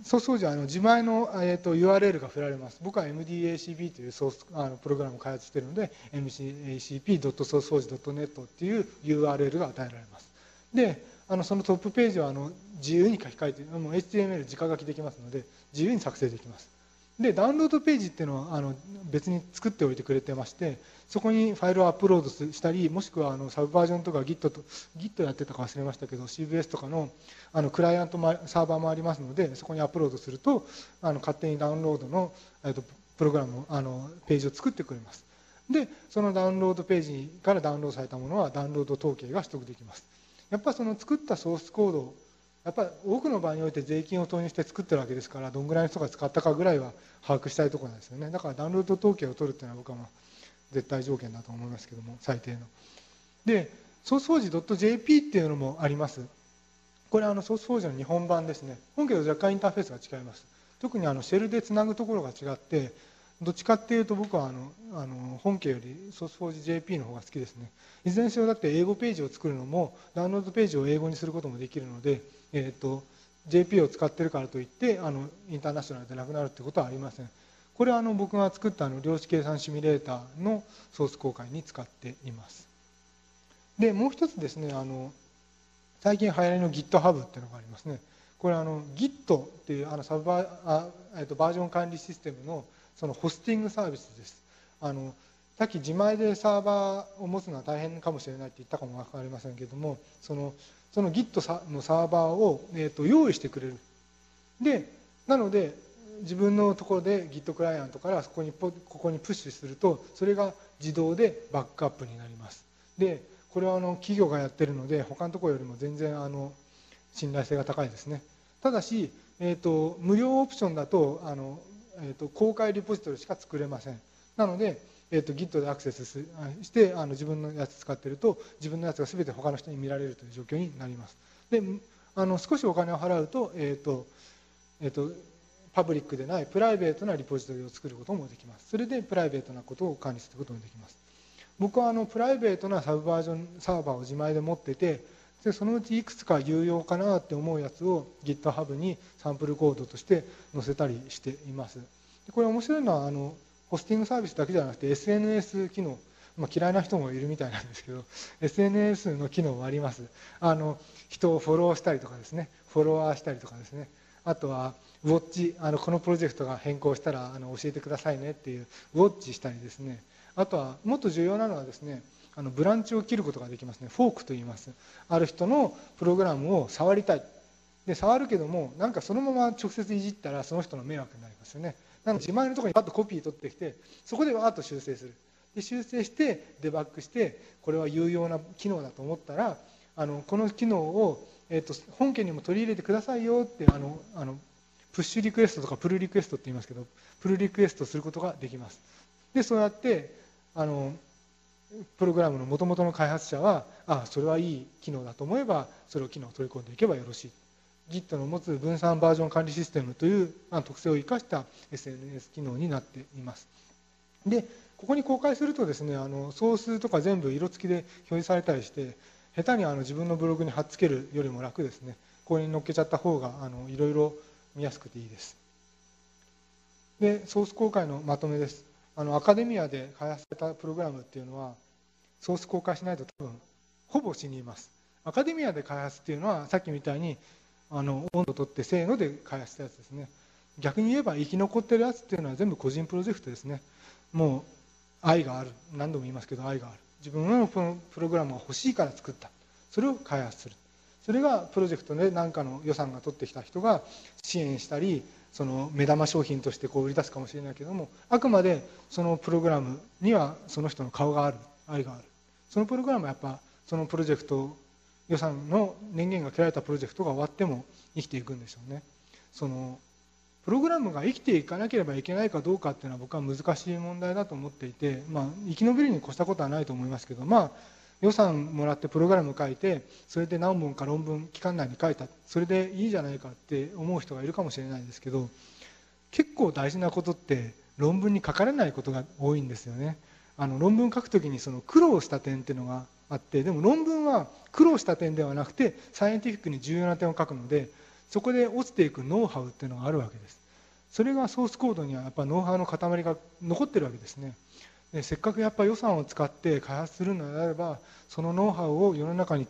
そうそうじゃあの自前の、えーと、URL が振られます。僕は MDACB というソースあのプログラムを開発しているので mcacp.sourceforge.net っていう URL が与えられます。であのそのトップページはあの自由に書き換えてもう HTML 直書きできますので自由に作成できます。でダウンロードページっていうのはあの別に作っておいてくれてましてそこにファイルをアップロードしたりもしくはあのサブバージョンとか Git と Git やってたか忘れましたけど CVS とかのあのクライアントサーバーもありますのでそこにアップロードするとあの勝手にダウンロードの、えっと、プログラムあのページを作ってくれます。でそのダウンロードページからダウンロードされたものはダウンロード統計が取得できます。やっぱその作ったソースコードやっぱり多くの場合において税金を投入して作ってるわけですからどんぐらいの人が使ったかぐらいは把握したいところなんですよね。だからダウンロード統計を取るっていうのは僕はまあ絶対条件だと思いますけども最低のでソースフォージ .jp っていうのもあります。これはあのソースフォージの日本版ですね。本家と若干インターフェースが違います。特にあのシェルでつなぐところが違ってどっちかっていうと僕はあのあの本家よりソースフォージ JP の方が好きですね。いずれにせよだって英語ページを作るのもダウンロードページを英語にすることもできるので、えーと、JP を使っているからといってあのインターナショナルでなくなるってことはありません。これはあの僕が作ったあの量子計算シミュレーターのソース公開に使っています。でもう一つですねあの最近流行りの GitHub っていうのがありますね。これあの Git っていうあのサブバーあ、えっと、バージョン管理システムのそのホスティングサービスです。あのさっき自前でサーバーを持つのは大変かもしれないって言ったかも分かりませんけどもそのその Git のサーバーを、えー、と用意してくれる。でなので自分のところで Git クライアントからそこにここにプッシュするとそれが自動でバックアップになります。でこれはあの企業がやってるので他のところよりも全然あの信頼性が高いですね。ただし、えーと、無料オプションだとあの、えーと、公開リポジトリしか作れません。なので、えーと、Git でアクセスしてあの自分のやつ使ってると自分のやつが全て他の人に見られるという状況になります。であの少しお金を払うと,、えーとえー、とパブリックでないプライベートなリポジトリを作ることもできます。それでプライベートなことを管理することもできます。僕はあのプライベートなサブバージョンサーバーを自前で持っててでそのうちいくつか有用かなって思うやつを GitHub にサンプルコードとして載せたりしています。でこれ面白いのはあのホスティングサービスだけじゃなくて SNS 機能まあ、嫌いな人もいるみたいなんですけど SNS の機能もあります。あの人をフォローしたりとかですねフォロワーしたりとかですね。あとはウォッチあのこのプロジェクトが変更したらあの教えてくださいねっていうウォッチしたりですね。あとはもっと重要なのはですねあのブランチを切ることができますね。フォークと言います。ある人のプログラムを触りたい。で触るけどもなんかそのまま直接いじったらその人の迷惑になりますよね。なので自前のところにパッとコピー取ってきてそこでわーっと修正する。で修正してデバッグしてこれは有用な機能だと思ったらあのこの機能を、えーと、本件にも取り入れてくださいよってあのあのプッシュリクエストとかプルリクエストって言いますけどプルリクエストすることができます。でそうやってあのプログラムのもともとの開発者はあそれはいい機能だと思えばそれを機能を取り込んでいけばよろしい。Git の持つ分散バージョン管理システムという特性を生かした SNS 機能になっています。でここに公開するとですねあのソースとか全部色付きで表示されたりして下手にあの自分のブログに貼っつけるよりも楽ですね。ここに載っけちゃった方があのいろいろ見やすくていいです。でソース公開のまとめです。あのアカデミアで開発されたプログラムっていうのはソース公開しないと多分ほぼ死にます。アカデミアで開発っていうのはさっきみたいにあの温度を取ってせーので開発したやつですね。逆に言えば生き残ってるやつっていうのは全部個人プロジェクトですね。もう愛がある。何度も言いますけど愛がある。自分のプログラムが欲しいから作った。それを開発する。それがプロジェクトで何かの予算が取ってきた人が支援したりその目玉商品としてこう売り出すかもしれないけどもあくまでそのプログラムにはその人の顔がある。愛がある。そのプログラムはやっぱそのプロジェクト予算の年限が切られたプロジェクトが終わっても生きていくんでしょうねそのプログラムが生きていかなければいけないかどうかっていうのは僕は難しい問題だと思っていて、まあ、生き延びるに越したことはないと思いますけどまあ予算もらってプログラム書いてそれで何本か論文期間内に書いたそれでいいじゃないかって思う人がいるかもしれないですけど結構大事なことって論文に書かれないことが多いんですよね。あの論文書くときにその苦労した点っていうのがあってでも論文は苦労した点ではなくてサイエンティフィックに重要な点を書くのでそこで落ちていくノウハウっていうのがあるわけです。それがソースコードにはやっぱノウハウの塊が残ってるわけですね。でせっかくやっぱ予算を使って開発するのであればそのノウハウを世の中に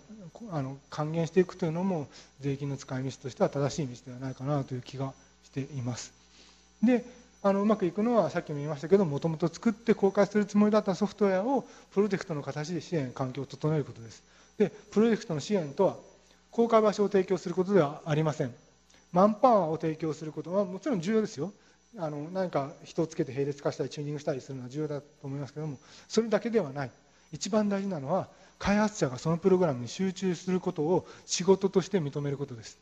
あの還元していくというのも税金の使い道としては正しい道ではないかなという気がしています。であのうまくいくのはさっきも言いましたけどもともと作って公開するつもりだったソフトウェアをプロジェクトの形で支援環境を整えることです。でプロジェクトの支援とは公開場所を提供することではありません。マンパワーを提供することはもちろん重要ですよ。あの何か人をつけて並列化したりチューニングしたりするのは重要だと思いますけどもそれだけではない。一番大事なのは開発者がそのプログラムに集中することを仕事として認めることです。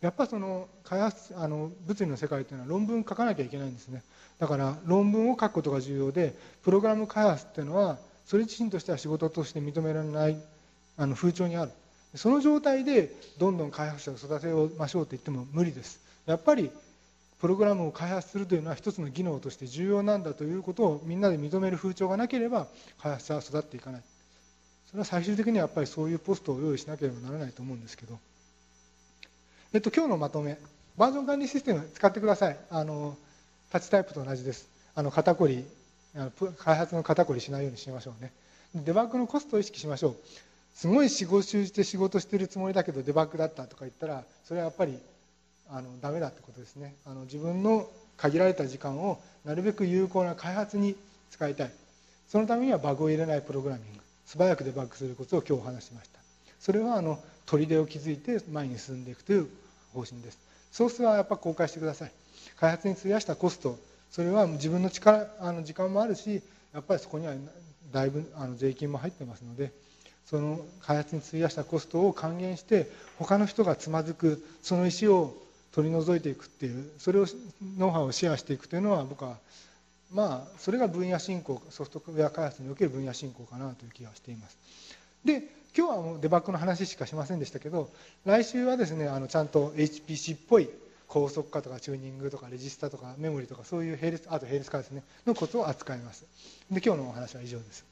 やっぱその開発あの物理の世界というのは論文書かなきゃいけないんですね。だから論文を書くことが重要でプログラム開発っていうのはそれ自身としては仕事として認められないあの風潮にある。その状態でどんどん開発者を育てましょうと言っても無理です。やっぱりプログラムを開発するというのは一つの技能として重要なんだということをみんなで認める風潮がなければ開発者は育っていかない。それは最終的にはやっぱりそういうポストを用意しなければならないと思うんですけど、えっと、今日のまとめ。バージョン管理システム使ってください。あのタッチタイプと同じです。あの肩こり開発の肩こりしないようにしましょうね。デバッグのコストを意識しましょう。すごい仕事して仕事してるつもりだけどデバッグだったとか言ったらそれはやっぱりあのダメだってことですね。あの自分の限られた時間をなるべく有効な開発に使いたい。そのためにはバグを入れないプログラミング。素早くデバッグすることを今日お話しました。それはあの砦を築いて前に進んでいくという方針です。ソースはやっぱ公開してください。開発に費やしたコスト。それは自分の力あの時間もあるしやっぱりそこにはだいぶあの税金も入ってますのでその開発に費やしたコストを還元して他の人がつまずくその石を取り除いていくっていうそれをノウハウをシェアしていくというのは僕はまあそれが分野振興ソフトウェア開発における分野振興かなという気がしています。で今日はもうデバッグの話しかしませんでしたけど来週はですねあのちゃんと HPC っぽい高速化とかチューニングとかレジスタとかメモリとかそういう並列あと並列化ですねのことを扱いますで今日のお話は以上です